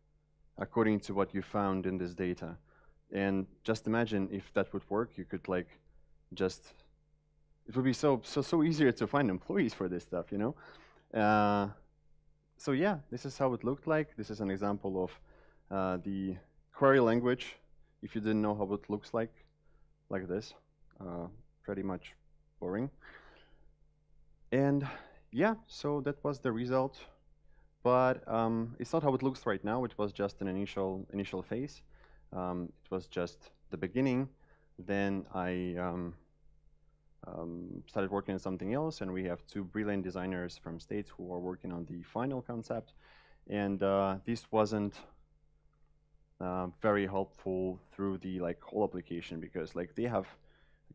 according to what you found in this data? And just imagine if that would work, you could like just it would be so so so easier to find employees for this stuff, you know. Uh, so yeah, this is how it looked like. This is an example of uh, the query language. If you didn't know how it looks like, like this, uh, pretty much boring. And yeah, so that was the result. But um, it's not how it looks right now. It was just an initial initial phase. Um, it was just the beginning. Then I um, um, started working on something else, and we have two brilliant designers from States who are working on the final concept. And uh, this wasn't uh, very helpful through the like whole application because like they have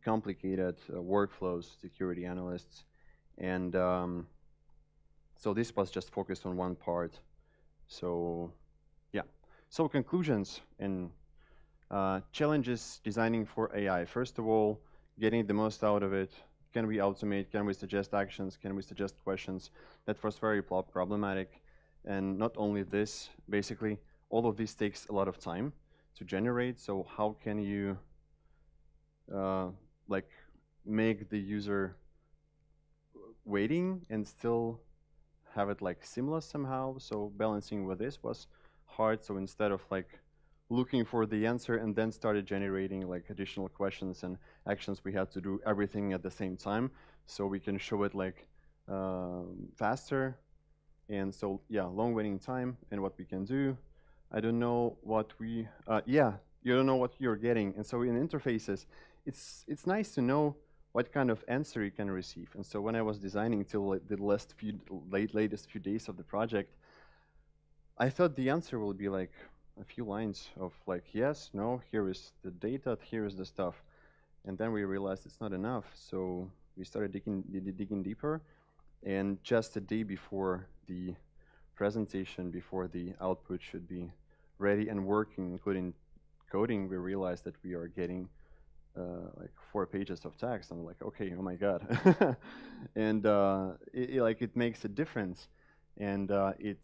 complicated uh, workflows, security analysts, and um, so this was just focused on one part. So yeah. So conclusions and uh, challenges designing for AI. First of all, getting the most out of it. Can we automate? Can we suggest actions? Can we suggest questions? That was very problematic. And not only this, basically, all of this takes a lot of time to generate. So how can you uh, like make the user waiting and still have it like seamless somehow? So balancing with this was hard. So instead of like looking for the answer and then started generating like additional questions and actions. We had to do everything at the same time so we can show it like um, faster. And so yeah, long waiting time and what we can do. I don't know what we, uh, yeah, you don't know what you're getting. And so in interfaces, it's, it's nice to know what kind of answer you can receive. And so when I was designing till the last few, late, latest few days of the project, I thought the answer will be like, a few lines of like, yes, no, here is the data, here is the stuff. And then we realized it's not enough. So we started digging, digging deeper. And just a day before the presentation, before the output should be ready and working, including coding, we realized that we are getting uh, like four pages of text. I'm like, okay, oh my god, and uh, it, it, like it makes a difference, and uh, it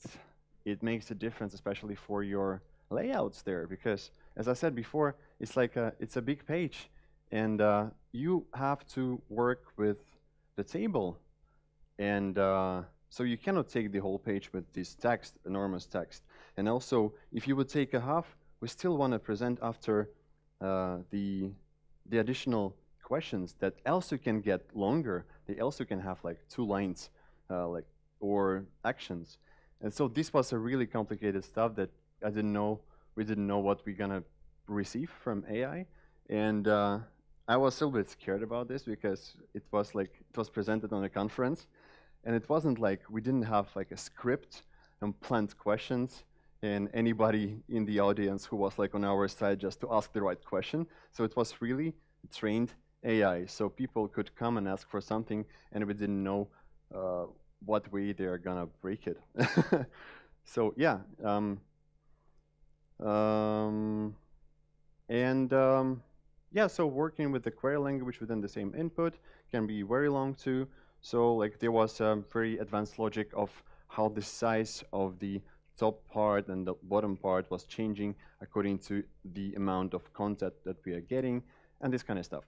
it makes a difference, especially for your layouts there because, as I said before, it's like a, it's a big page, and uh, you have to work with the table, and uh, so you cannot take the whole page with this text, enormous text. And also, if you would take a half, we still want to present after the the additional questions that also can get longer. They also can have like two lines, uh, like or actions. And so this was a really complicated stuff that I didn't know, we didn't know what we're gonna receive from AI. And uh, I was a little bit scared about this because it was like, it was presented on a conference and it wasn't like, we didn't have like a script and planned questions and anybody in the audience who was like on our side just to ask the right question. So it was really trained AI. So people could come and ask for something and we didn't know uh, what way they're gonna break it. so yeah, um, um, and um, yeah, so working with the query language within the same input can be very long too. So like there was a very advanced logic of how the size of the top part and the bottom part was changing according to the amount of content that we are getting and this kind of stuff.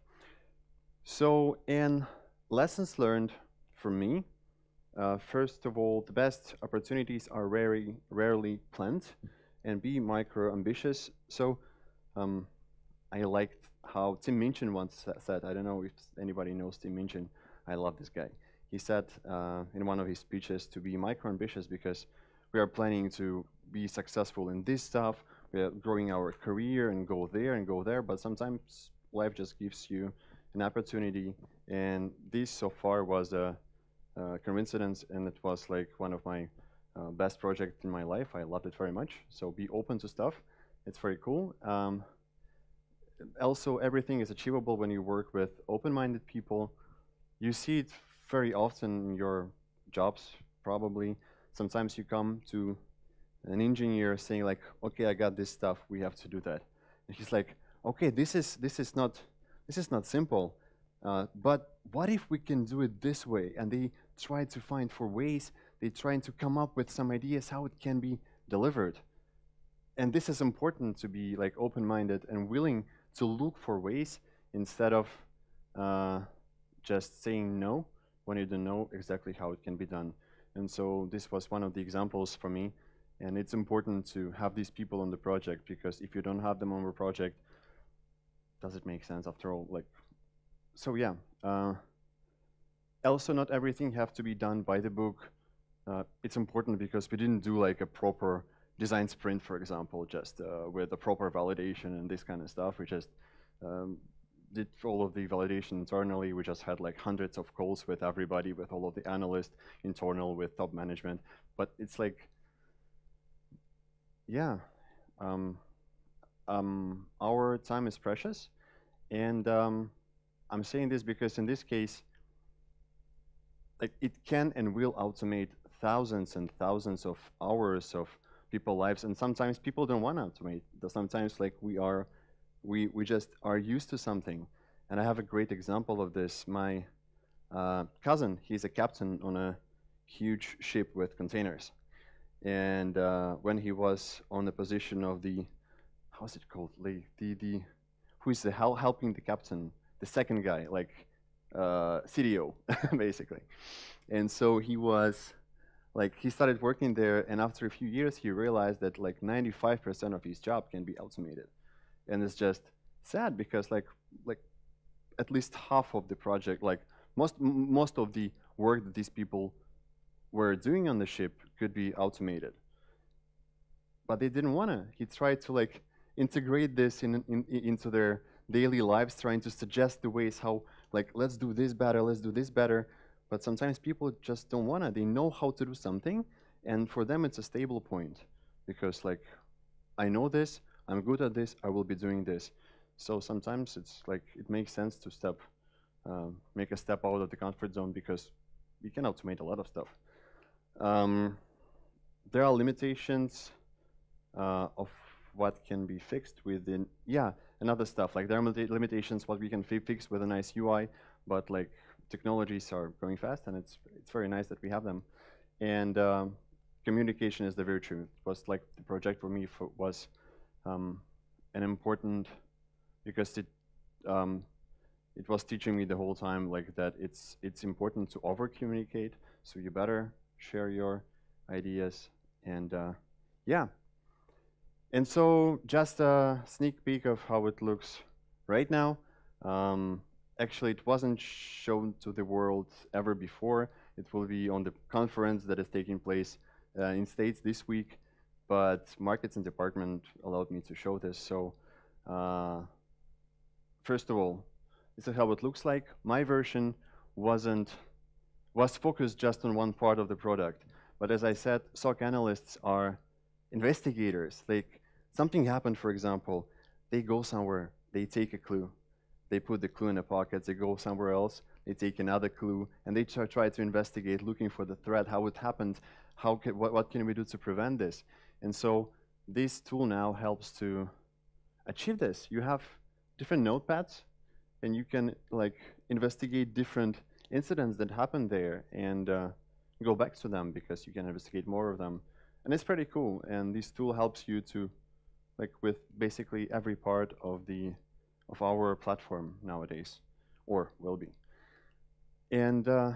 So in lessons learned from me, uh, first of all, the best opportunities are very rarely planned and be micro ambitious. So um, I liked how Tim Minchin once said, I don't know if anybody knows Tim Minchin, I love this guy. he said uh, in one of his speeches to be micro ambitious because we are planning to be successful in this stuff. We are growing our career and go there and go there, but sometimes life just gives you an opportunity. And this so far was a, a coincidence, and it was like one of my uh, best projects in my life. I loved it very much. So be open to stuff. It's very cool. Um, also, everything is achievable when you work with open-minded people. You see it very often in your jobs, probably. Sometimes you come to an engineer saying like, okay, I got this stuff, we have to do that. And he's like, okay, this is, this is, not, this is not simple, uh, but what if we can do it this way? And they try to find for ways, they try to come up with some ideas how it can be delivered. And this is important to be like open-minded and willing to look for ways instead of uh, just saying no when you don't know exactly how it can be done. And so this was one of the examples for me. And it's important to have these people on the project because if you don't have them on the project, does it make sense after all? Like, so yeah. Uh, also, not everything have to be done by the book. Uh, it's important because we didn't do like a proper design sprint, for example, just uh, with the proper validation and this kind of stuff. We just um, did all of the validation internally. We just had like hundreds of calls with everybody, with all of the analysts, internal, with top management. But it's like, yeah, um, um, our time is precious. And um, I'm saying this because in this case, like it can and will automate thousands and thousands of hours of people lives and sometimes people don't want to automate sometimes like we are we we just are used to something. And i have a great example of this. My uh, cousin he's a captain on a huge ship with containers. And uh, when he was on the position of the how is it called? The the, the who is the hel helping the captain? The second guy like uh, CDO basically. And so he was like he started working there. And after a few years he realized that like 95% of his job can be automated and it's just sad because like like at least half of the project like most most of the work that these people were doing on the ship could be automated. But they didn't want to he tried to like integrate this in, in, into their daily lives trying to suggest the ways how like let's do this better let's do this better. But sometimes people just don't want to. They know how to do something, and for them it's a stable point because like I know this, I'm good at this, I will be doing this. So sometimes it's like it makes sense to step, um, make a step out of the comfort zone because we can automate a lot of stuff. Um, there are limitations uh, of what can be fixed within, yeah, and other stuff. Like there are limitations what we can fix with a nice UI, but like technologies are going fast, and it's it's very nice that we have them. And um, communication is the virtue. It was like the project for me for, was um, an important because it um, it was teaching me the whole time like that it's it's important to over communicate. So you better share your ideas and uh, yeah. And so just a sneak peek of how it looks right now. Um, actually it wasn't shown to the world ever before. It will be on the conference that is taking place uh, in States this week, but markets and department allowed me to show this. So uh, first of all, this is how it looks like. My version wasn't was focused just on one part of the product. But as I said, SOC analysts are investigators. Like something happened, for example, they go somewhere, they take a clue, they put the clue in a pocket, they go somewhere else, they take another clue, and they try, to investigate, looking for the threat, how it happened, how what, what can we do to prevent this? And so this tool now helps to achieve this. You have different notepads, and you can like investigate different incidents that happened there and uh, go back to them because you can investigate more of them. And it's pretty cool. And this tool helps you to, like with basically every part of the of our platform nowadays, or will be. And uh,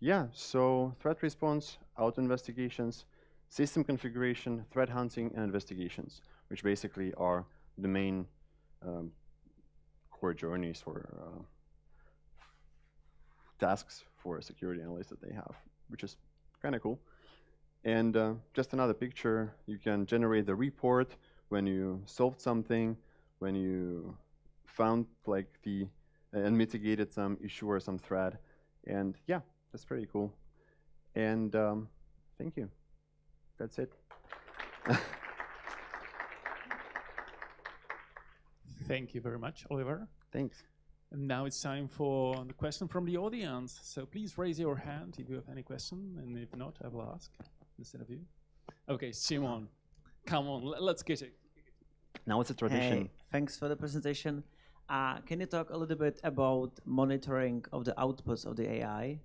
yeah, so threat response, auto investigations, system configuration, threat hunting, and investigations, which basically are the main um, core journeys or uh, tasks for a security analyst that they have, which is kind of cool. And uh, just another picture, you can generate the report when you solved something, when you found like the and mitigated some issue or some threat. And yeah, that's pretty cool. And um, thank you. That's it. Thank you very much, Oliver. Thanks. And now it's time for the question from the audience. So please raise your hand if you have any question, and if not, I will ask instead of you. Okay, Simon, come on, let's get it. Now it's a tradition. Hey, thanks for the presentation. Uh, can you talk a little bit about monitoring of the outputs of the AI?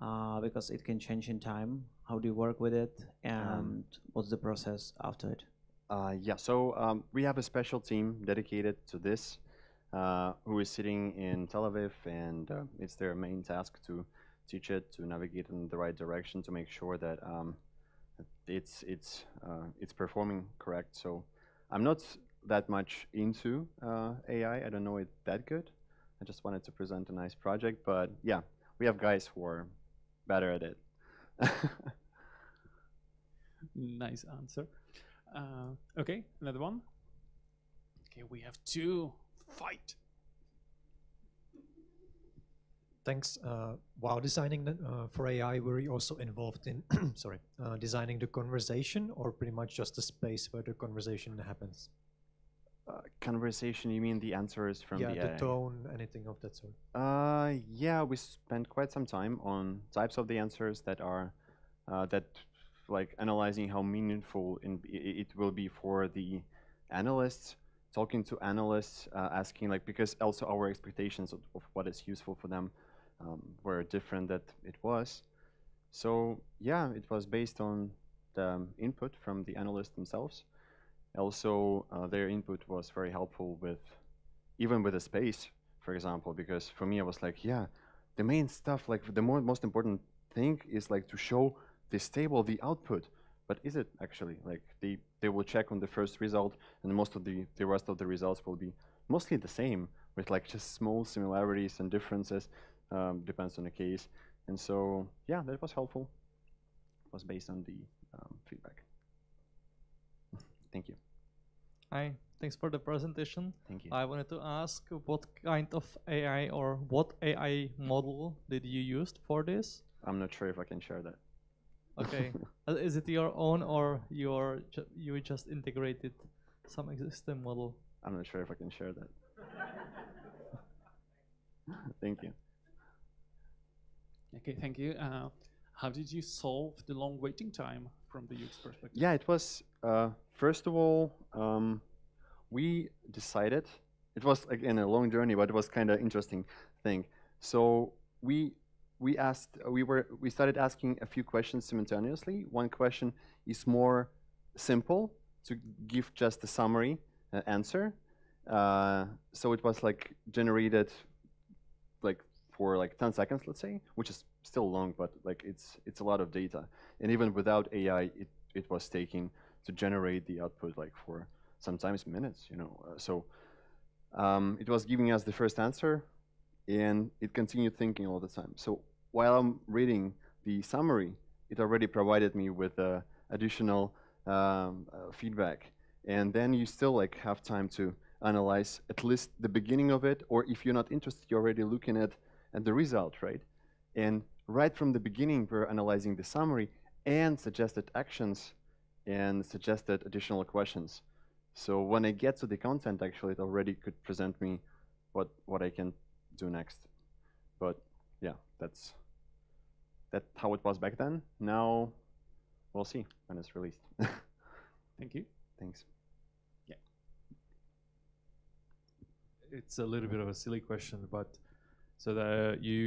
Uh, because it can change in time. How do you work with it? And what's the process after it? Uh, yeah, so um, we have a special team dedicated to this, uh, who is sitting in Tel Aviv, and uh, it's their main task to teach it, to navigate in the right direction, to make sure that um, it's it's uh, it's performing correct. So I'm not that much into uh, AI. I don't know it that good. I just wanted to present a nice project, but yeah, we have guys who are better at it. Nice answer. Uh, okay, another one. Okay, we have two. Fight. Thanks. Uh, while designing the, uh, for AI, were you also involved in sorry uh, designing the conversation, or pretty much just the space where the conversation happens? Uh, conversation, you mean the answers from yeah, the the tone, anything of that sort. Uh, yeah, we spent quite some time on types of the answers that are uh, that like analyzing how meaningful in, it will be for the analysts, talking to analysts, uh, asking like because also our expectations of, of what is useful for them um, were different that it was. So yeah, it was based on the um, input from the analysts themselves. Also, uh, their input was very helpful with even with the space, for example, because for me I was like, yeah, the main stuff, like the more most important thing is like to show this table the output. But is it actually like they they will check on the first result, and most of the the rest of the results will be mostly the same with like just small similarities and differences, um, depends on the case. And so yeah, that was helpful. Was based on the um, feedback. Thank you. Hi, thanks for the presentation. Thank you. I wanted to ask what kind of AI or what AI model did you use for this? I'm not sure if I can share that. Okay, Uh, is it your own or your ju- you just integrated some existing model? I'm not sure if I can share that. Thank you. Okay, thank you. Uh, how did you solve the long waiting time from the UX perspective? Yeah, it was uh, first of all um, we decided it was again a long journey, but it was kind of interesting thing. So we we asked we were we started asking a few questions simultaneously. One question is more simple to give just a summary uh, answer. Uh, so it was like generated like for like 10 seconds, let's say, which is still long, but like it's it's a lot of data. And even without AI, it, it was taking to generate the output like for sometimes minutes, you know. Uh, so um, it was giving us the first answer, and it continued thinking all the time. So while I'm reading the summary, it already provided me with uh, additional um, uh, feedback, and then you still like have time to analyze at least the beginning of it, or if you're not interested, you're already looking at at the result, right? And right from the beginning, we're analyzing the summary and suggested actions and suggested additional questions. So when I get to the content, actually, it already could present me what what I can do next. But yeah, that's that's how it was back then. Now we'll see when it's released. Thank you. Thanks. Yeah. It's a little bit of a silly question, but so the you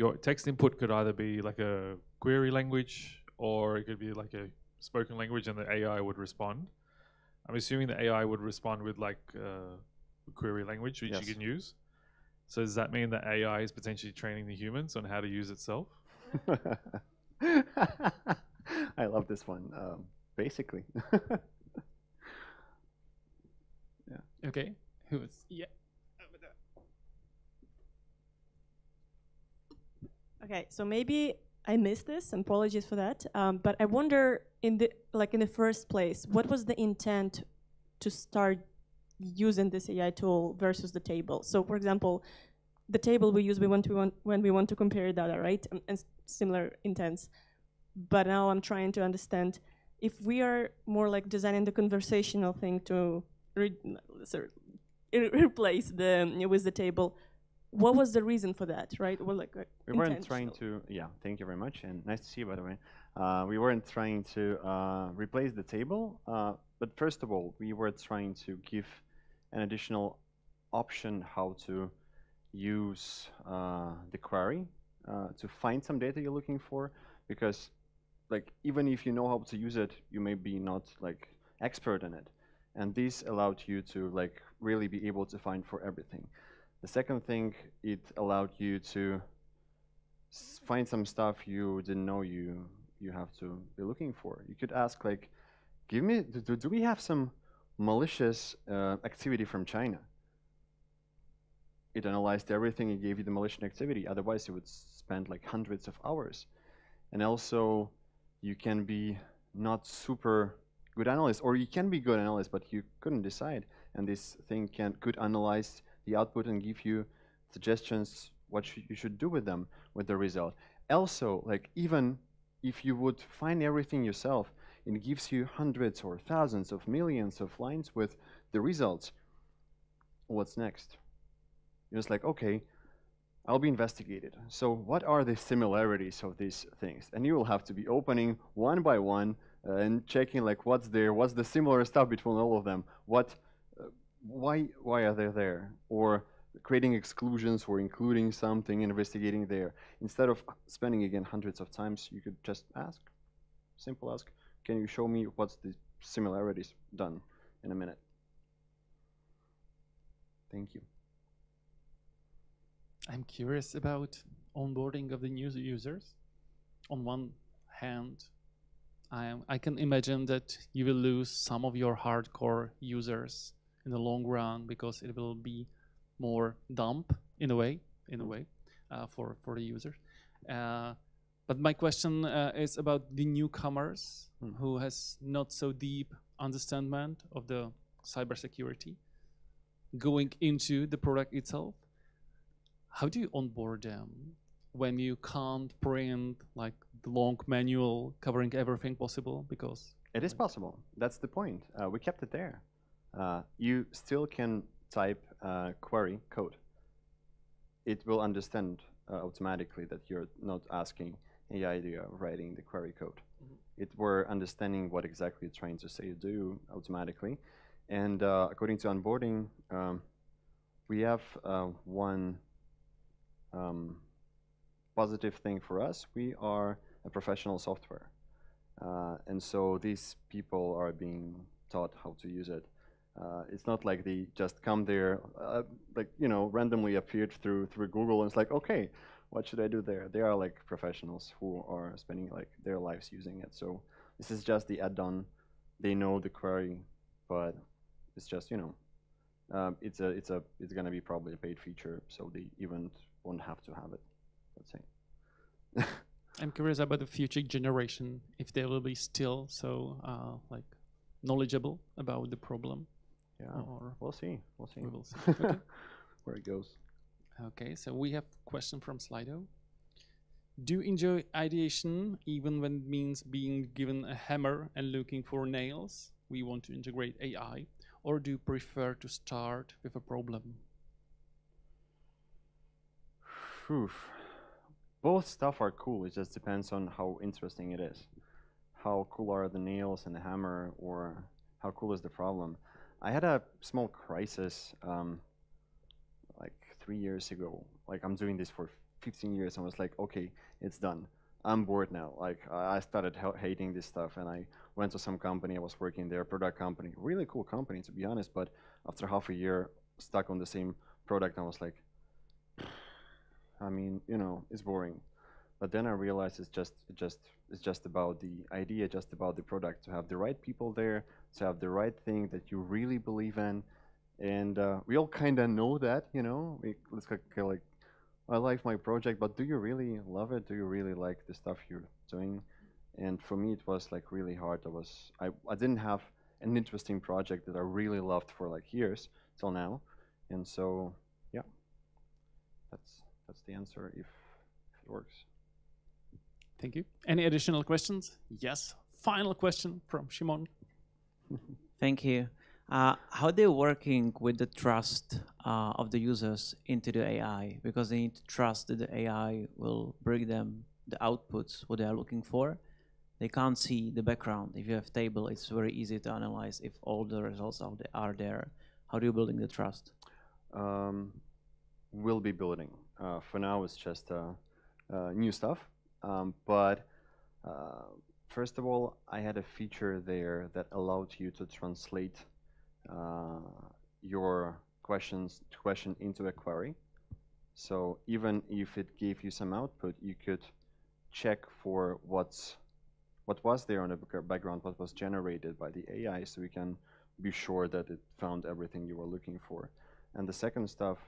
your text input could either be like a query language or it could be like a spoken language, and the AI would respond. I'm assuming the AI would respond with like uh, query language, which Yes. you can use. So does that mean that AI is potentially training the humans on how to use itself? I love this one. Um, basically, yeah. Okay, who is? Yeah. over there. Okay, so maybe I missed this, and apologies for that. Um, but I wonder, in the like in the first place, what was the intent to start using this AI tool versus the table? So, for example, the table we use we want to want, when we want to compare data, right? And, and similar intents. But now I'm trying to understand if we are more like designing the conversational thing to re sorry, replace the with the table what was the reason for that, right? Well, like uh, we weren't trying to. Yeah, thank you very much, and nice to see you, by the way. Uh, we weren't trying to uh, replace the table, uh, but first of all, we were trying to give an additional option how to use uh, the query uh, to find some data you're looking for, because like even if you know how to use it, you may be not like expert in it, and this allowed you to like really be able to find for everything. The second thing, it allowed you to find some stuff you didn't know you you have to be looking for. You could ask like, give me, do, do we have some malicious uh, activity from China? It analyzed everything and gave you the malicious activity. Otherwise, you would spend like hundreds of hours. And also, you can be not super good analyst, or you can be good analyst, but you couldn't decide. And this thing can could analyze the output and give you suggestions what sh you should do with them with the result. Also, like even if you would find everything yourself, it gives you hundreds or thousands of millions of lines with the results. What's next? You're just like, okay, I'll be investigated. So what are the similarities of these things? And you will have to be opening one by one uh, and checking like what's there, what's the similar stuff between all of them, what why why are they there? Or creating exclusions or including something investigating there. Instead of spending again hundreds of times you could just ask. Simple ask can you show me what's the similarities done in a minute? Thank you. I'm curious about onboarding of the new users. On one hand I, I can imagine that you will lose some of your hardcore users in the long run because it will be more dump in a way, in a way, uh, for for the users. Uh, but my question uh, is about the newcomers mm. who has not so deep understanding of the cybersecurity going into the product itself. How do you onboard them when you can't print like the long manual covering everything possible because it is possible. That's the point. Uh, we kept it there you still can type uh, query code. It will understand uh, automatically that you're not asking the idea of writing the query code. Mm -hmm. It were understanding what exactly you're trying to say you do automatically. And uh, according to onboarding, um, we have uh, one um, positive thing for us. We are a professional software. Uh, and so these people are being taught how to use it uh, it's not like they just come there, uh, like you know, randomly appeared through through Google, and it's like, okay, what should I do there? They are like professionals who are spending like their lives using it. So this is just the add-on. They know the query, but it's just you know, um, it's a it's a it's gonna be probably a paid feature, so the event won't have to have it. Let's say. I'm curious about the future generation if they will be still so uh, like knowledgeable about the problem. Yeah, oh. or we'll see. We'll see. We will see. Okay. Where it goes. Okay, so we have a question from Slido. Do you enjoy ideation even when it means being given a hammer and looking for nails? We want to integrate AI. Or do you prefer to start with a problem? Oof. Both stuff are cool. It just depends on how interesting it is. How cool are the nails and the hammer, or how cool is the problem? I had a small crisis um, like three years ago. Like I'm doing this for 15 years. I was like, okay, it's done. I'm bored now. Like I started hating this stuff, and I went to some company. I was working there, product company, really cool company to be honest. But after half a year, stuck on the same product, I was like, I mean, you know, it's boring. But then I realized it's just just it's just about the idea, just about the product. To have the right people there, to have the right thing that you really believe in, and uh, we all kind of know that, you know. We, like, like I like my project, but do you really love it? Do you really like the stuff you're doing? And for me, it was like really hard. I was I, I didn't have an interesting project that I really loved for like years till now, and so yeah, that's that's the answer if, if it works. Thank you. Any additional questions? Yes. Final question from Shimon. Thank you. Uh, how are they working with the trust uh, of the users into the AI? Because they need to trust that the AI will bring them the outputs what they are looking for. They can't see the background. If you have table, it's very easy to analyze if all the results are, the, are there. How do you building the trust? Um, we'll be building. Uh, for now, it's just uh, uh, new stuff. Um, but uh, first of all, I had a feature there that allowed you to translate uh, your questions question into a query. So even if it gave you some output, you could check for what's what was there on the background, what was generated by the AI, so we can be sure that it found everything you were looking for. And the second stuff,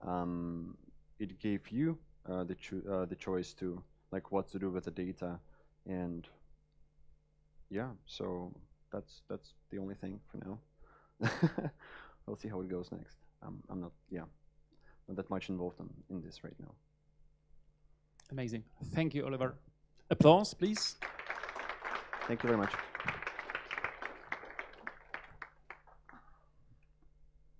um, it gave you uh, the cho uh, the choice to like what to do with the data, and yeah, so that's that's the only thing for now. we'll see how it goes next. Um, I'm not, yeah, not that much involved in, in this right now. Amazing. Thank you, Oliver. Applause, please. Thank you very much.